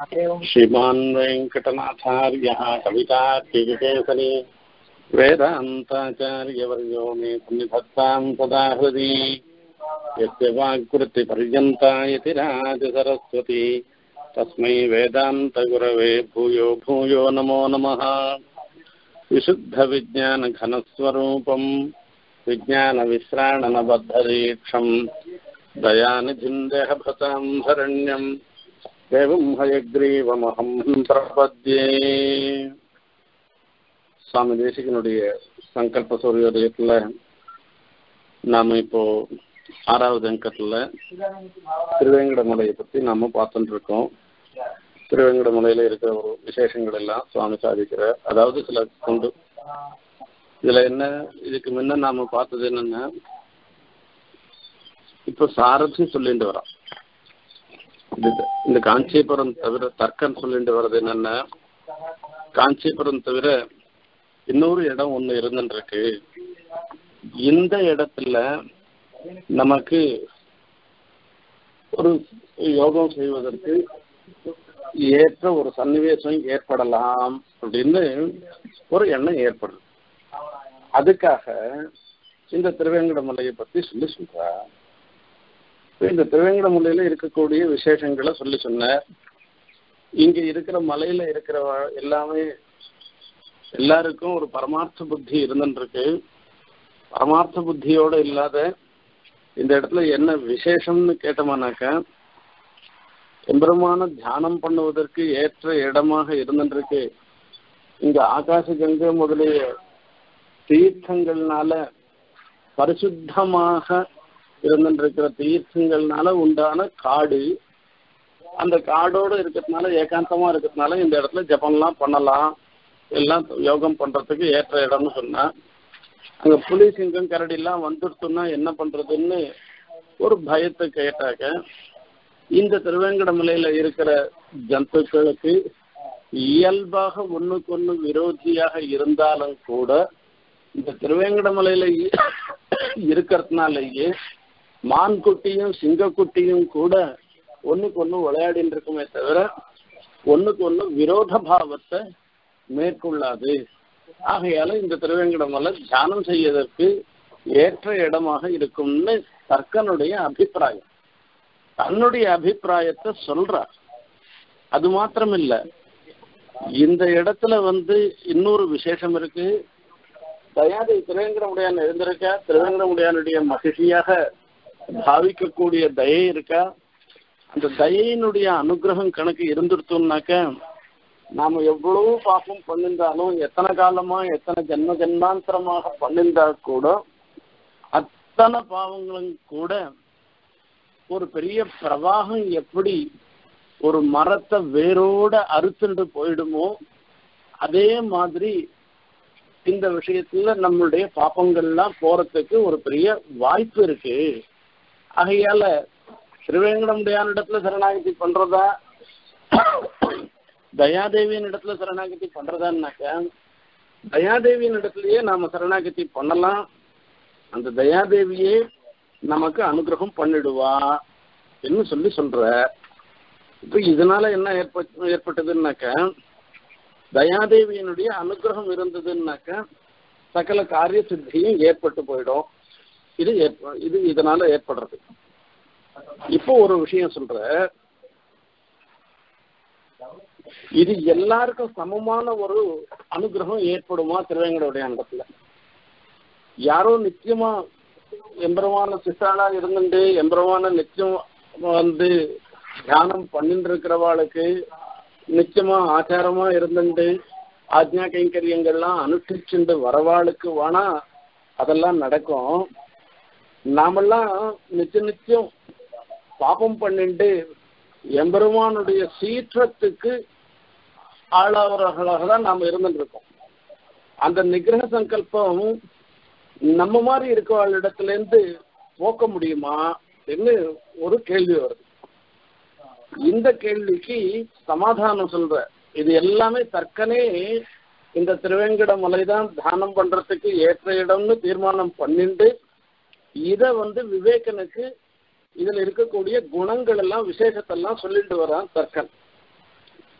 श्रीमान् वेङ्कटनाथार्यः कवितार्किकेसरी वेदान्ताचार्यवर्यो मे पुण्यभक्तां सदा हृदि यस्य वाक्कृतिपर्यन्ता यतिराजसरस्वती तस्मै वेदान्तगुरवे भूयो भूयो नमो नमः। विशुद्धविज्ञानघनस्वरूपम् विज्ञानविश्राणनबद्धदीक्षम् दयानिधिम् देहभृताम् शरण्यम् एवं ஹயக்ரீவமகம் பிரபத்யே சுவாமி தேசிகனுடைய சங்கல்ப சூரியோதயத்தில் நாம் இப்போ ஆறாவது அங்கத்தில் திருவேங்கடமலையை பற்றி நாம் பார்த்துட்டு இருக்கோம். திருவேங்கடமலையில் இருக்கிற ஒரு விசேஷங்கள் எல்லாம் சுவாமி சாதிக்கிற அதாவது சில கொண்டு இதில் என்ன இதுக்கு முன்ன நாம் பார்த்தது என்னென்னா இப்போ சாரதி சொல்லிட்டு வரோம் இந்த காஞ்சிபுரம் தவிர தர்க்கன்னு சொல்லிட்டு வர்றது என்னன்னா காஞ்சிபுரம் தவிர இன்னொரு இடம் ஒண்ணு இருந்துருக்கு இந்த இடத்துல நமக்கு ஒரு யோகம் செய்வதற்கு ஏற்ற ஒரு சன்னிவேசம் ஏற்படலாம் அப்படின்னு ஒரு எண்ணம் ஏற்படுது அதுக்காக இந்த திருவேங்கடமலையை பத்தி சொல்லி சொல்றா. இந்த திருவேங்கடமலையில இருக்கக்கூடிய விசேஷங்களை சொல்லி சொன்னார். இங்க இருக்கிற மலையில இருக்கிற எல்லாமே எல்லாருக்கும் ஒரு பரமார்த்த புத்தி இருந்துருக்கு பரமார்த்த புத்தியோட இல்லாத இந்த இடத்துல என்ன விசேஷம்னு கேட்டோம்னாக்கா எம்பெருமான தியானம் பண்ணுவதற்கு ஏற்ற இடமாக இருந்துருக்கு இங்க ஆகாச கங்கை முதலிய தீர்த்தங்கள்னால பரிசுத்தமாக இருந்துருக்கிற தீர்த்தங்கள்னால உண்டான காடு. அந்த காடோடு இருக்கிறதுனால ஏகாந்தமா இருக்கிறதுனால இந்த இடத்துல ஜபம்லாம் பண்ணலாம். எல்லாம் யோகம் பண்றதுக்கு ஏற்ற இடம்னு சொன்னா. அங்க புலி சிங்கம் கரடி எல்லாம் என்ன பண்றதுன்னு ஒரு பயத்தை கேட்டாக்க இந்த திருவேங்கடமலையில இருக்கிற ஜந்துக்களுக்கு இயல்பாக ஒண்ணுக்கு ஒண்ணு விரோதியாக இருந்தாலும் கூட இந்த திருவேங்கடமலையில இருக்கிறதுனாலேயே மான் குட்டியும் சிங்கக்குட்டியும் கூட ஒண்ணுக்கு ஒண்ணு விளையாடின்னு இருக்குமே தவிர ஒண்ணுக்கு ஒண்ணு விரோத பாவத்தை மேற்கொள்ளாது. ஆகையால இந்த திருவேங்கடமலை தியானம் செய்வதற்கு ஏற்ற இடமாக இருக்கும்னு தர்க்கனுடைய அபிப்பிராயம். தன்னுடைய அபிப்பிராயத்தை சொல்றார். அது மாத்திரம் இல்ல இந்த இடத்துல வந்து இன்னொரு விசேஷம் இருக்கு. தயாதி திருவேங்கடமுடியான் எழுந்திருக்க திருவேங்கடமுடியானுடைய மகிழ்ச்சியாக பாவிக்கக்கூடிய தயை இருக்கா? அந்த தயையினுடைய அனுகிரகம் கணக்கு இருந்துருத்தோம்னாக்க நாம எவ்வளவு பாப்பம் பண்ணிருந்தாலும் எத்தனை காலமா எத்தனை ஜென்ம ஜென்மாந்தரமாக பண்ணிருந்தா கூட அத்தனை பாவங்களும் கூட ஒரு பெரிய பிரவாகம் எப்படி ஒரு மரத்தை வேரோட அறுத்துட்டு போயிடுமோ அதே மாதிரி இந்த விஷயத்துல நம்மளுடைய பாப்பங்கள்லாம் போறதுக்கு ஒரு பெரிய வாய்ப்பு இருக்கு. ஆகையால திருவேங்கடமுடையான இடத்துல சரணாகதி பண்றதா? தயாதேவியின் இடத்துல சரணாகதி பண்றதான்னாக்க தயாதேவியின் இடத்துலயே நாம சரணாகதி பண்ணலாம். அந்த தயாதேவியே நமக்கு அனுகிரகம் பண்ணிடுவா என்று சொல்லி சொல்ற. இப்ப இதனால என்ன ஏற்ப ஏற்பட்டதுன்னாக்க தயாதேவியினுடைய அனுகிரகம் இருந்ததுன்னாக்க சகல காரிய சித்தியும் ஏற்பட்டு போயிடும். இது இது இதனால ஏற்படுறது. இப்போ ஒரு விஷயம் சொல்ற. இது எல்லாருக்கும் சமமான ஒரு அனுகிரகம் ஏற்படுமா திருவேங்கடைய அண்டத்துல யாரோ நிச்சயமா எம்பரமான சிசாலா இருந்துட்டு எம்பரமான நிச்சயம் வந்து தியானம் பண்ணிட்டு இருக்கிறவாளுக்கு நிச்சயமா ஆச்சாரமா இருந்துட்டு ஆஜ்ஞா கைங்கரியங்கள்லாம் அனுஷ்டிச்சுண்டு வரவாளுக்கு வேணா அதெல்லாம் நடக்கும். நாமெல்லாம் நிச்சய நிச்சயம் பாபம் பண்ணிட்டு எம்பெருமானுடைய சீற்றத்துக்கு ஆளாவர்களாக தான் நாம் இருந்துட்டு இருக்கோம் அந்த நிகிரக சங்கல்பம் நம்ம மாதிரி இருக்கவாளிடத்துல இருந்து போக்க முடியுமா என்று ஒரு கேள்வி வருது. இந்த கேள்விக்கு சமாதானம் சொல்ற இது எல்லாமே தற்கனே இந்த திருவேங்கட மலைதான் தானம் பண்றதுக்கு ஏற்ற இடம்னு தீர்மானம் பண்ணிட்டு இத வந்து விவேகனுக்கு இதுல இருக்கக்கூடிய குணங்கள் எல்லாம் விசேஷத்தெல்லாம் சொல்லிட்டு வரான் தர்க்கன்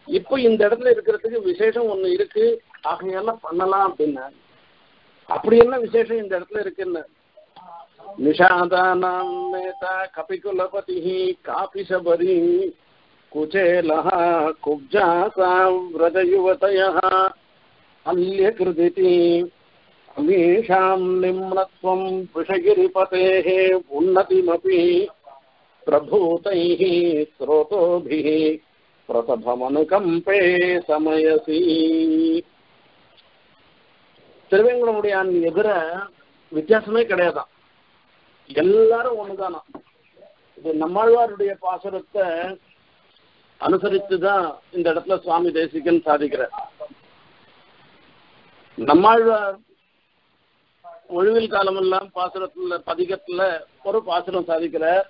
இப்போ இந்த இடத்துல இருக்கிறதுக்கு விசேஷம் ஒண்ணு இருக்கு ஆகையால பண்ணலாம் அப்படின்னா அப்படி என்ன விசேஷம் இந்த இடத்துல இருக்குன்னு நிஷாதானாம் நேதா கபிகுலபதி காபி சபரி குச்சேலः குப்ஜாசா व्रजयुवतयः अल्यकृदिति अमीषां निम्नत्वं वृषगिरिपतेः उन्नतिमपि प्रभूतैः स्रोतोभिः பிரசபமனுகம்பே சமயசி திருவேங்கடமுடியான் எதிர வித்தியாசமே கிடையாதான் எல்லாரும் ஒண்ணுதானா இது நம்மாழ்வாருடைய பாசுரத்தை அனுசரித்து தான் இந்த இடத்துல சுவாமி தேசிகன் சாதிக்கிறார் நம்மாழ்வார் ஒழிவில் காலமெல்லாம் பாசுரத்துல பதிகத்துல ஒரு பாசுரம் சாதிக்கிறார்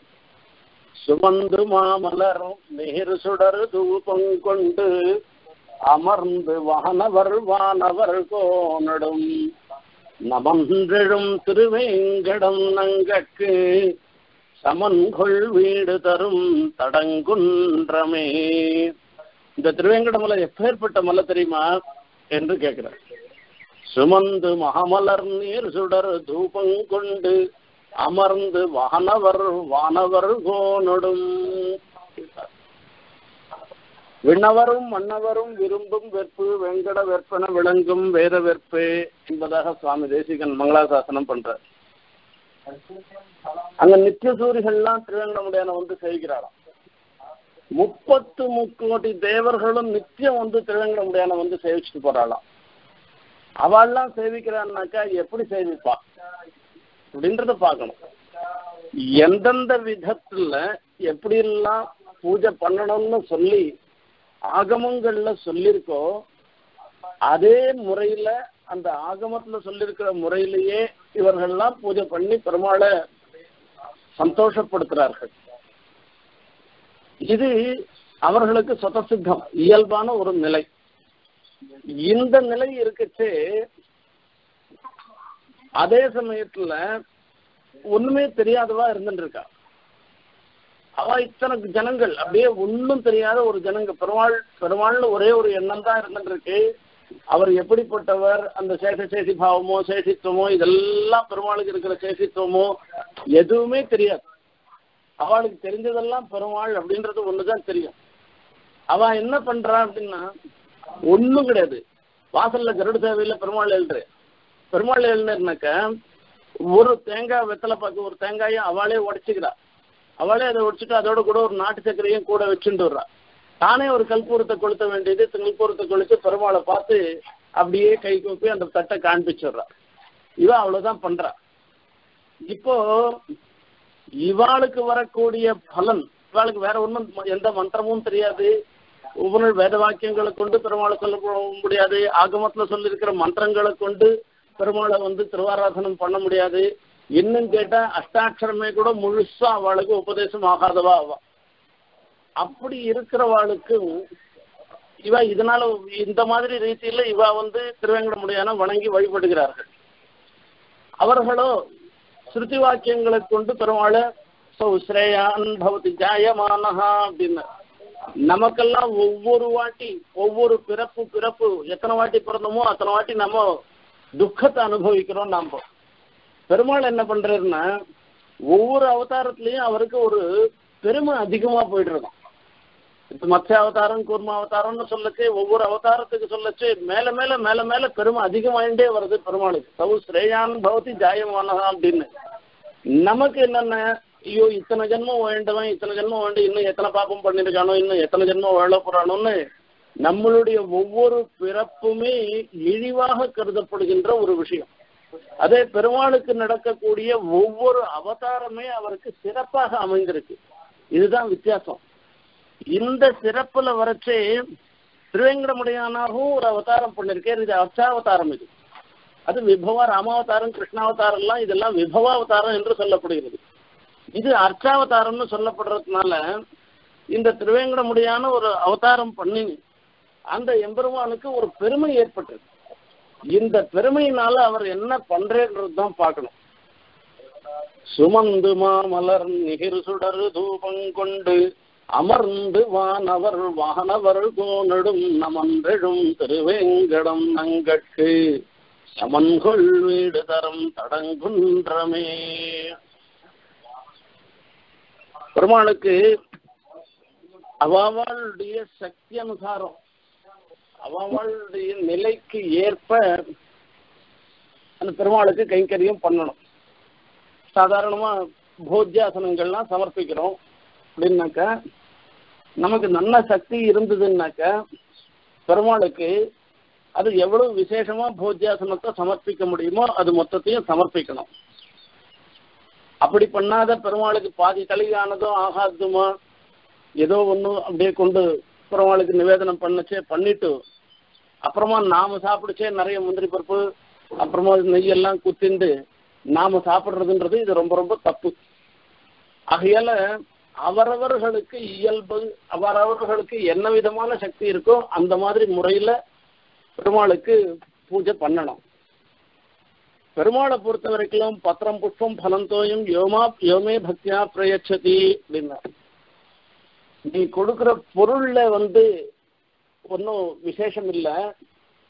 சுமந்து மாமலரும் நேரு சுடர் தூபம் கொண்டு அமர்ந்து வானவர் வானவர் கோனடும் நமன்றெழும் திருவேங்கடம் நங்கக்கு சமன்கொள் வீடு தரும் தடங்குன்றமே. இந்த திருவேங்கடமலை எப்பேற்பட்ட மலை தெரியுமா? என்று கேட்கிறார். சுமந்து மகமலர் நீர் சுடர் தூபம் கொண்டு அமர்ந்து வானவர் வானவர் கோனொடும். விண்ணவரும் மன்னவரும் விரும்பும் வெற்பு வெங்கட வெற்பன விளங்கும் வேத வெற்பு என்பதாக சுவாமி தேசிகன் மங்களாசாசனம் பண்றார். அங்க நித்திய சூரிகள்லாம் திருவேங்கடமுடியான வந்து செய்கிறாராம். முப்பத்து முக்கோடி தேவர்களும் நித்தியம் வந்து திருவேங்கடமுடியான வந்து சேவிச்சுட்டு போறாளாம். அவள்லாம் சேவிக்கிறான்னாக்கா எப்படி சேவிப்பா? அப்படின்றத பார்க்கணும். எந்தெந்த விதத்துல எப்படி எல்லாம் பூஜை பண்ணணும்னு சொல்லி ஆகமங்கள்ல சொல்லியிருக்கோ அதே முறையில அந்த ஆகமத்துல சொல்லியிருக்கிற முறையிலேயே இவர்கள்லாம் பூஜை பண்ணி பெருமாளை சந்தோஷப்படுத்துறார்கள். இது அவர்களுக்கு சொதசித்தம் இயல்பான ஒரு நிலை. இந்த நிலை இருக்குச்சு. அதே சமயத்துல ஒண்ணுமே தெரியாதவா இருந்துட்டு இருக்கா. அவ இத்தனை ஜனங்கள் அப்படியே ஒன்றும் தெரியாத ஒரு ஜனங்க பெருமாள் பெருமாள்னு ஒரே ஒரு எண்ணம் தான் இருந்துட்டு இருக்கு. அவர் எப்படிப்பட்டவர் அந்த சேஷ சேஷி பாவமோ சேஷித்துவமோ இதெல்லாம் பெருமாளுக்கு இருக்கிற சேஷித்துவமோ எதுவுமே தெரியாது. அவளுக்கு தெரிஞ்சதெல்லாம் பெருமாள் அப்படின்றது ஒண்ணுதான் தெரியும். அவ என்ன பண்றா அப்படின்னா ஒண்ணும் கிடையாது. வாசல்ல கருடு சேவையில பெருமாள் எழுது பெருமாள் எழுதுனாக்க ஒரு தேங்காய் வெத்தலை பார்க்க ஒரு தேங்காயும் அவளே உடைச்சுக்கிறா. அவளே அதை உடைச்சிட்டு அதோட கூட ஒரு நாட்டு சர்க்கரையும் கூட வச்சுட்டு வர்றா. தானே ஒரு கல்பூரத்தை கொளுத்த வேண்டியது கல்பூரத்தை கொளுத்து பெருமாளை பார்த்து அப்படியே கை கூப்பி அந்த தட்டை காண்பிச்சிடுறா இவன் அவ்வளவுதான் பண்றா. இப்போ இவாளுக்கு வரக்கூடிய பலன் இவாளுக்கு வேற ஒன்றும் எந்த மந்திரமும் தெரியாது. ஒவ்வொரு வேத வாக்கியங்களை கொண்டு பெருமாளை சொல்ல முடியாது. ஆகமத்துல சொல்லியிருக்கிற மந்திரங்களை கொண்டு பெருமாளை வந்து திருவாராதனம் பண்ண முடியாது. இன்னும் கேட்டா அஷ்டாட்சரமே கூட முழுசா அவளுக்கு உபதேசம் ஆகாதவா அவ. அப்படி இருக்கிறவாளுக்கும் இவ இதனால இந்த மாதிரி ரீதியில இவ வந்து திருவேங்கடமுடியான வணங்கி வழிபடுகிறார்கள். அவர்களோ ஸ்ருதி வாக்கியங்களை கொண்டு பெருமாளை ஸ்ரேயான் பவதி ஜாயமானஹா அப்படின்னு நமக்கெல்லாம் ஒவ்வொரு வாட்டி ஒவ்வொரு பிறப்பு பிறப்பு எத்தனை வாட்டி பிறந்தோமோ அத்தனை வாட்டி நம்ம துக்கத்தை அனுபவிக்கிறோம் நாம. பெருமாள் என்ன பண்றாருன்னா ஒவ்வொரு அவதாரத்திலையும் அவருக்கு ஒரு பெருமை அதிகமா போயிட்டு இருக்கும் இப்ப மத்திய அவதாரம் கூர்ம அவதாரம்னு சொல்லச்சு ஒவ்வொரு அவதாரத்துக்கு சொல்லச்சு மேல மேல மேல மேல பெருமை அதிகமாயிட்டே வருது பெருமாளுக்கு. சவு ஸ்ரேயான் பவதி ஜாயமானதா அப்படின்னு. நமக்கு என்னென்ன ஐயோ இத்தனை ஜென்மம் வேண்டவன் இத்தனை ஜென்மம் வேண்டு இன்னும் எத்தனை பாப்பம் பண்ணிருக்கானோ இன்னும் எத்தனை ஜென்மம் வாழ போறானோன்னு நம்மளுடைய ஒவ்வொரு பிறப்புமே இழிவாக கருதப்படுகின்ற ஒரு விஷயம். அதே பெருமாளுக்கு நடக்கக்கூடிய ஒவ்வொரு அவதாரமே அவருக்கு சிறப்பாக அமைந்திருக்கு. இதுதான் வித்தியாசம். இந்த சிறப்புல வரைச்சே திருவேங்கடமுடையானாகவும் ஒரு அவதாரம் பண்ணிருக்கேன் இது அர்ச்சாவதாரம் இது. அது விபவ ராமாவதாரம் கிருஷ்ணாவதாரம் எல்லாம் இதெல்லாம் விபவாவதாரம் என்று சொல்லப்படுகிறது. இது அர்ச்சாவதாரம்னு சொல்லப்படுறதுனால இந்த திருவேங்கடமுடியான ஒரு அவதாரம் பண்ணி அந்த எம்பெருமானுக்கு ஒரு பெருமை ஏற்பட்டது. இந்த பெருமையினால அவர் என்ன பண்றேன்றது தான் பார்க்கணும். சுமந்து மாமலர் நிகிர் சுடரு தூபம் கொண்டு அமர்ந்து வானவர் வானவர் கோனடும் நமன்றெழும் திருவேங்கடம் நங்கட்கு சமன்கொள் வீடு தரம் தடங்குன்றமே. பெருமாளுக்கு அவாவாளுடைய சக்தி அனுசாரம். அவாவாளுடைய நிலைக்கு ஏற்ப அந்த பெருமாளுக்கு கைங்கரியம் பண்ணணும். சாதாரணமா போஜ்யாசனங்கள்லாம் சமர்ப்பிக்கிறோம் அப்படின்னாக்கா நமக்கு நல்ல சக்தி இருந்ததுன்னாக்க பெருமாளுக்கு அது எவ்வளவு விசேஷமா போஜ்யாசனத்தை சமர்ப்பிக்க முடியுமோ அது மொத்தத்தையும் சமர்ப்பிக்கணும். அப்படி பண்ணாத பெருமாளுக்கு பாதி கலியானதோ ஆகாதுமா? ஏதோ ஒன்று அப்படியே கொண்டு பெருமாளுக்கு நிவேதனம் பண்ணச்சே பண்ணிட்டு அப்புறமா நாம சாப்பிடுச்சே நிறைய முந்திரி பருப்பு அப்புறமா நெய்யெல்லாம் குத்திண்டு நாம சாப்பிடுறதுன்றது இது ரொம்ப ரொம்ப தப்பு. ஆகையால அவரவர்களுக்கு இயல்பு அவரவர்களுக்கு என்ன விதமான சக்தி இருக்கோ அந்த மாதிரி முறையில பெருமாளுக்கு பூஜை பண்ணணும். பெருமாளை பொறுத்த வரைக்கும் பத்திரம் புஷ்பம் பலந்தோயும் யோமா யோமே பக்தியா பிரயச்சதி அப்படின்னா. நீ கொடுக்கிற பொருள்ல வந்து ஒன்றும் விசேஷம் இல்லை.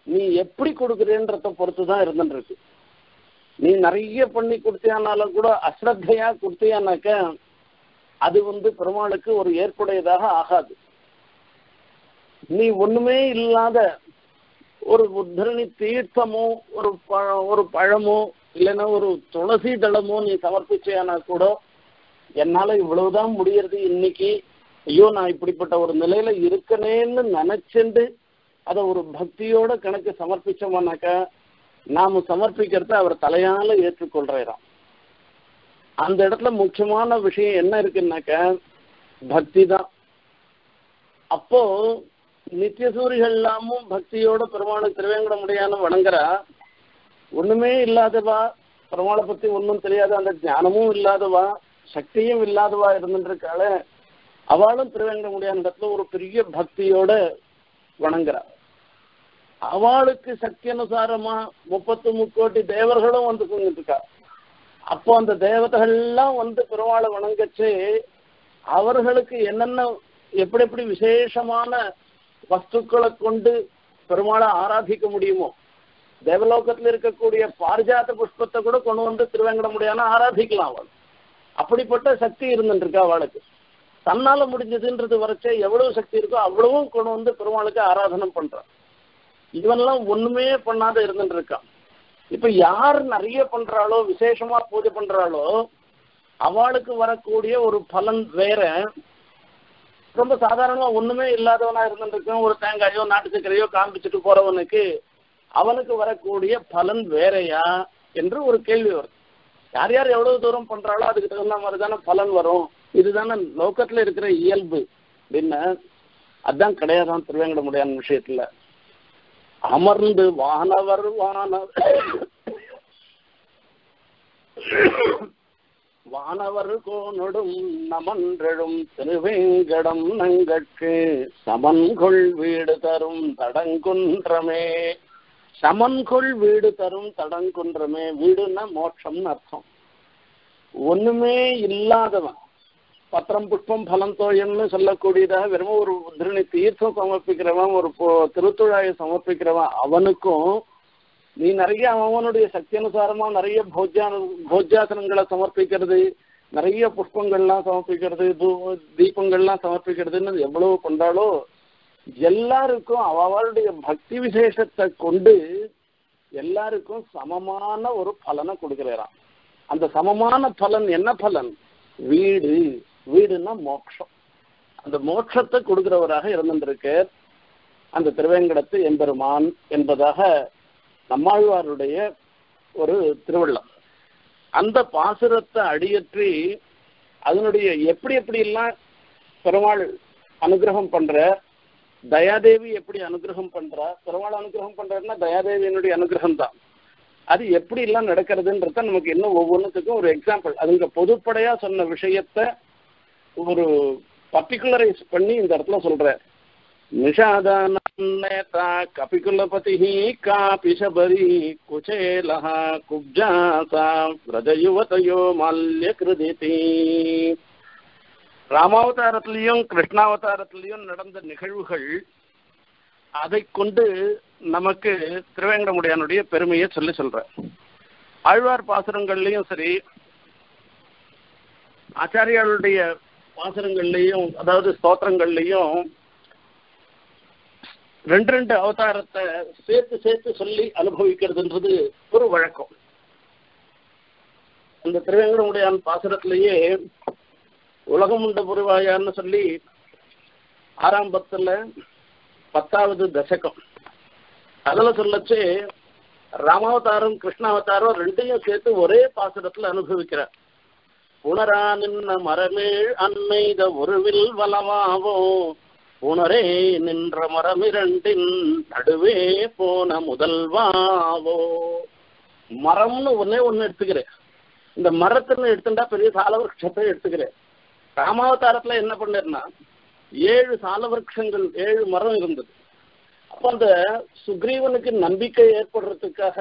நீ எப்படி கொடுக்குறேன்றத பொறுத்து தான் இருந்துருக்கு நீ நிறைய பண்ணி கொடுத்தியானாலும் கூட அஸ்ரத்தையா கொடுத்தியானாக்க அது வந்து பெருமாளுக்கு ஒரு ஏற்புடையதாக ஆகாது. நீ ஒண்ணுமே இல்லாத ஒரு உத்தரணி தீர்த்தமோ ஒரு பழ ஒரு பழமோ இல்லைன்னா ஒரு துளசி தளமோ நீ சமர்ப்பிச்சேனா கூட என்னால இவ்வளவுதான் முடியறது இன்னைக்கு. ஐயோ நான் இப்படிப்பட்ட ஒரு நிலையில இருக்கனேன்னு நினைச்சுண்டு அதை ஒரு பக்தியோட கணக்கு சமர்ப்பிச்சோம்னாக்கா நாம சமர்ப்பிக்கிறத அவர் தலையால ஏற்றுக்கொள்றாராம். அந்த இடத்துல முக்கியமான விஷயம் என்ன இருக்குன்னாக்க பக்தி தான். அப்போ நித்தியசூரிகள் எல்லாமும் பக்தியோட பெருமாளுக்கு திருவேங்கட வணங்குறா ஒண்ணுமே இல்லாதவா? பெருமாளை பத்தி ஒன்றும் தெரியாது அந்த ஞானமும் இல்லாதவா? சக்தியும் இல்லாதவா இருந்துருக்காள. அவளும் திருவேங்கடமுடியான இடத்துல ஒரு பெரிய பக்தியோட வணங்குறா. அவளுக்கு சக்தி அனுசாரமா முப்பத்து முக்கோட்டி தேவர்களும் வந்து குங்கிட்டு இருக்கா அப்போ அந்த தேவதைகள் எல்லாம் வந்து பெருமாளை வணங்கச்சு அவர்களுக்கு என்னென்ன எப்படி எப்படி விசேஷமான வஸ்துக்களை கொண்டு பெருமாளை ஆராதிக்க முடியுமோ? தேவலோகத்தில் இருக்கக்கூடிய பாரிஜாத புஷ்பத்தை கூட கொண்டு வந்து திருவேங்கட முடியாம ஆராதிக்கலாம் அவள். அப்படிப்பட்ட சக்தி இருந்துருக்கா அவளுக்கு. தன்னால முடிஞ்சதுன்றது வரைச்சே எவ்வளவு சக்தி இருக்கோ அவ்வளவும் கொண்டு வந்து பெருமாளுக்கு ஆராதனம் பண்றான். இவன்லாம் ஒண்ணுமே பண்ணாத இருந்துட்டு இருக்கான் இப்ப யார் நிறைய பண்றாளோ விசேஷமா பூஜை பண்றாளோ அவளுக்கு வரக்கூடிய ஒரு பலன் வேற. ரொம்ப சாதாரணமா ஒண்ணுமே இல்லாதவனா இருந்துருக்கும் ஒரு தேங்காயோ நாட்டு சக்கரையோ காண்பிச்சுட்டு போறவனுக்கு அவனுக்கு வரக்கூடிய பலன் வேறையா என்று ஒரு கேள்வி வருது யார் யார் எவ்வளவு தூரம் பண்றாளோ அதுக்கு தகுந்த மாதிரி தானே பலன் வரும். இதுதானே லோக்கத்துல இருக்கிற இயல்பு. அப்படின்னு அதான் கிடையாதான் திருவேங்கட முடியாத விஷயத்துல. அமர்ந்து வானவர் வானவர். வானவர் கோனொடும் நமன்றெழும் திருவேங்கடம் நங்கட்கு. சமன்கொள் வீடு தரும் தடங்குன்றமே. சமன்கொள் வீடு தரும் தடங்குன்றமே. வீடுன்னா மோட்சம்னு அர்த்தம். ஒண்ணுமே இல்லாதவன். பத்திரம் புஷ்பம் பலம் தோயம்னு சொல்லக்கூடியதாக வெறும் ஒரு திருணி தீர்த்தம் சமர்ப்பிக்கிறவன் ஒரு திருத்துழாயை சமர்ப்பிக்கிறவன் அவனுக்கும் நீ நிறைய அவனுடைய சக்தி அனுசாரமா நிறைய போஜ்யான போஜ்யாசனங்களை சமர்ப்பிக்கிறது நிறைய புஷ்பங்கள்லாம் சமர்ப்பிக்கிறது தீபங்கள்லாம் சமர்ப்பிக்கிறதுன்னு எவ்வளவு கொண்டாலோ எல்லாருக்கும் அவளுடைய பக்தி விசேஷத்தை கொண்டு எல்லாருக்கும் சமமான ஒரு பலனை கொடுக்கிறாராம். அந்த சமமான பலன் என்ன பலன்? வீடு. வீடுன்னா மோட்சம். அந்த மோட்சத்தை கொடுக்கிறவராக இருந்திருக்கார் அந்த திருவேங்கடத்து எம்பெருமான் என்பதாக நம்மாழ்வாருடைய ஒரு திருவிழா அந்த பாசுரத்தை அடியற்றி அதனுடைய எப்படி எப்படியெல்லாம் பெருமாள் அனுகிரகம் பண்ற தயாதேவி எப்படி அனுகிரகம் பண்றா பெருமாள் அனுகிரகம் பண்றாருன்னா தயாதேவியினுடைய அனுகிரகம் தான். அது எப்படி எல்லாம் நடக்கிறதுன்றத நமக்கு இன்னும் ஒவ்வொன்றுத்துக்கும் ஒரு எக்ஸாம்பிள் அதுங்க பொதுப்படையா சொன்ன விஷயத்த ஒரு பர்டிகுலரைஸ் பண்ணி இந்த இடத்துல சொல்றாரு. निषादानां கபிகுலபதி कपिकुलपतिः சபரி குச்சேலஹ குப்ஜாசா விரஜயுவதயோ மால்ய கிருதிதி ராமாவதாரத்திலையும் கிருஷ்ணாவதாரத்திலையும் நடந்த நிகழ்வுகள் அதை கொண்டு நமக்கு திருவேங்கடமுடையானுடைய பெருமையை சொல்லி சொல்ற ஆழ்வார் பாசுரங்கள்லையும் சரி ஆச்சாரியாளுடைய பாசுரங்கள்லையும் அதாவது ஸ்தோத்திரங்கள்லையும் ரெண்டு ரெண்டு அவதாரத்தை சேர்த்து சேர்த்து சொல்லி அனுபவிக்கிறதுன்றது ஒரு வழக்கம். அந்த திருவேங்கடமுடையான் பாசுரத்திலேயே உலகம் உண்ட புரிவாயான்னு சொல்லி ஆறாம் பத்துல பத்தாவது தசகம். அதில் சொல்லச்சு ராமாவதாரம் கிருஷ்ணாவதாரம் ரெண்டையும் சேர்த்து ஒரே பாசுரத்துல அனுபவிக்கிறார். உணரா நின்ன மரமேழ் அன்னைத ஒருவில் வளமாவோ புனரே நின்ற மரமிரண்டின் நடுவே போன முதல்வாவோ மரம்னு ஒன்னே ஒண்ணு எடுத்துக்கிறேன். இந்த மரத்துன்னு எடுத்துட்டா பெரிய சாலவருஷத்தை எடுத்துக்கிறேன். ராமாவதாரத்துல என்ன பண்ணேன்னா ஏழு சாலவிருஷங்கள் ஏழு மரம் இருந்தது. அப்ப அந்த சுக்ரீவனுக்கு நம்பிக்கை ஏற்படுறதுக்காக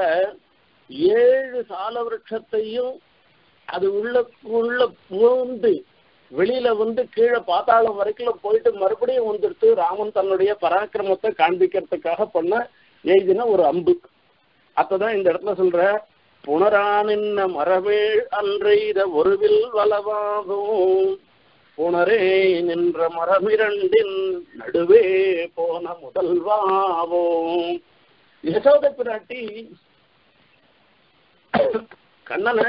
ஏழு சாலவிருஷத்தையும் அது உள்ள உள்ள பூந்து வெளியில வந்து கீழே பாத்தாளம் வரைக்கும் போயிட்டு மறுபடியும் வந்துடுத்து ராமன் தன்னுடைய பராக்கிரமத்தை காண்பிக்கிறதுக்காக பண்ண எழுதின ஒரு அம்பு. அப்பதான் இந்த இடத்துல சொல்ற புனரானின்ன மரவேள் அன்றைத ஒருவில் வளவாகும். புனரே நின்ற மரமிரண்டின் நடுவே போன முதல்வாவோம் யசோத பிராட்டி கண்ணனை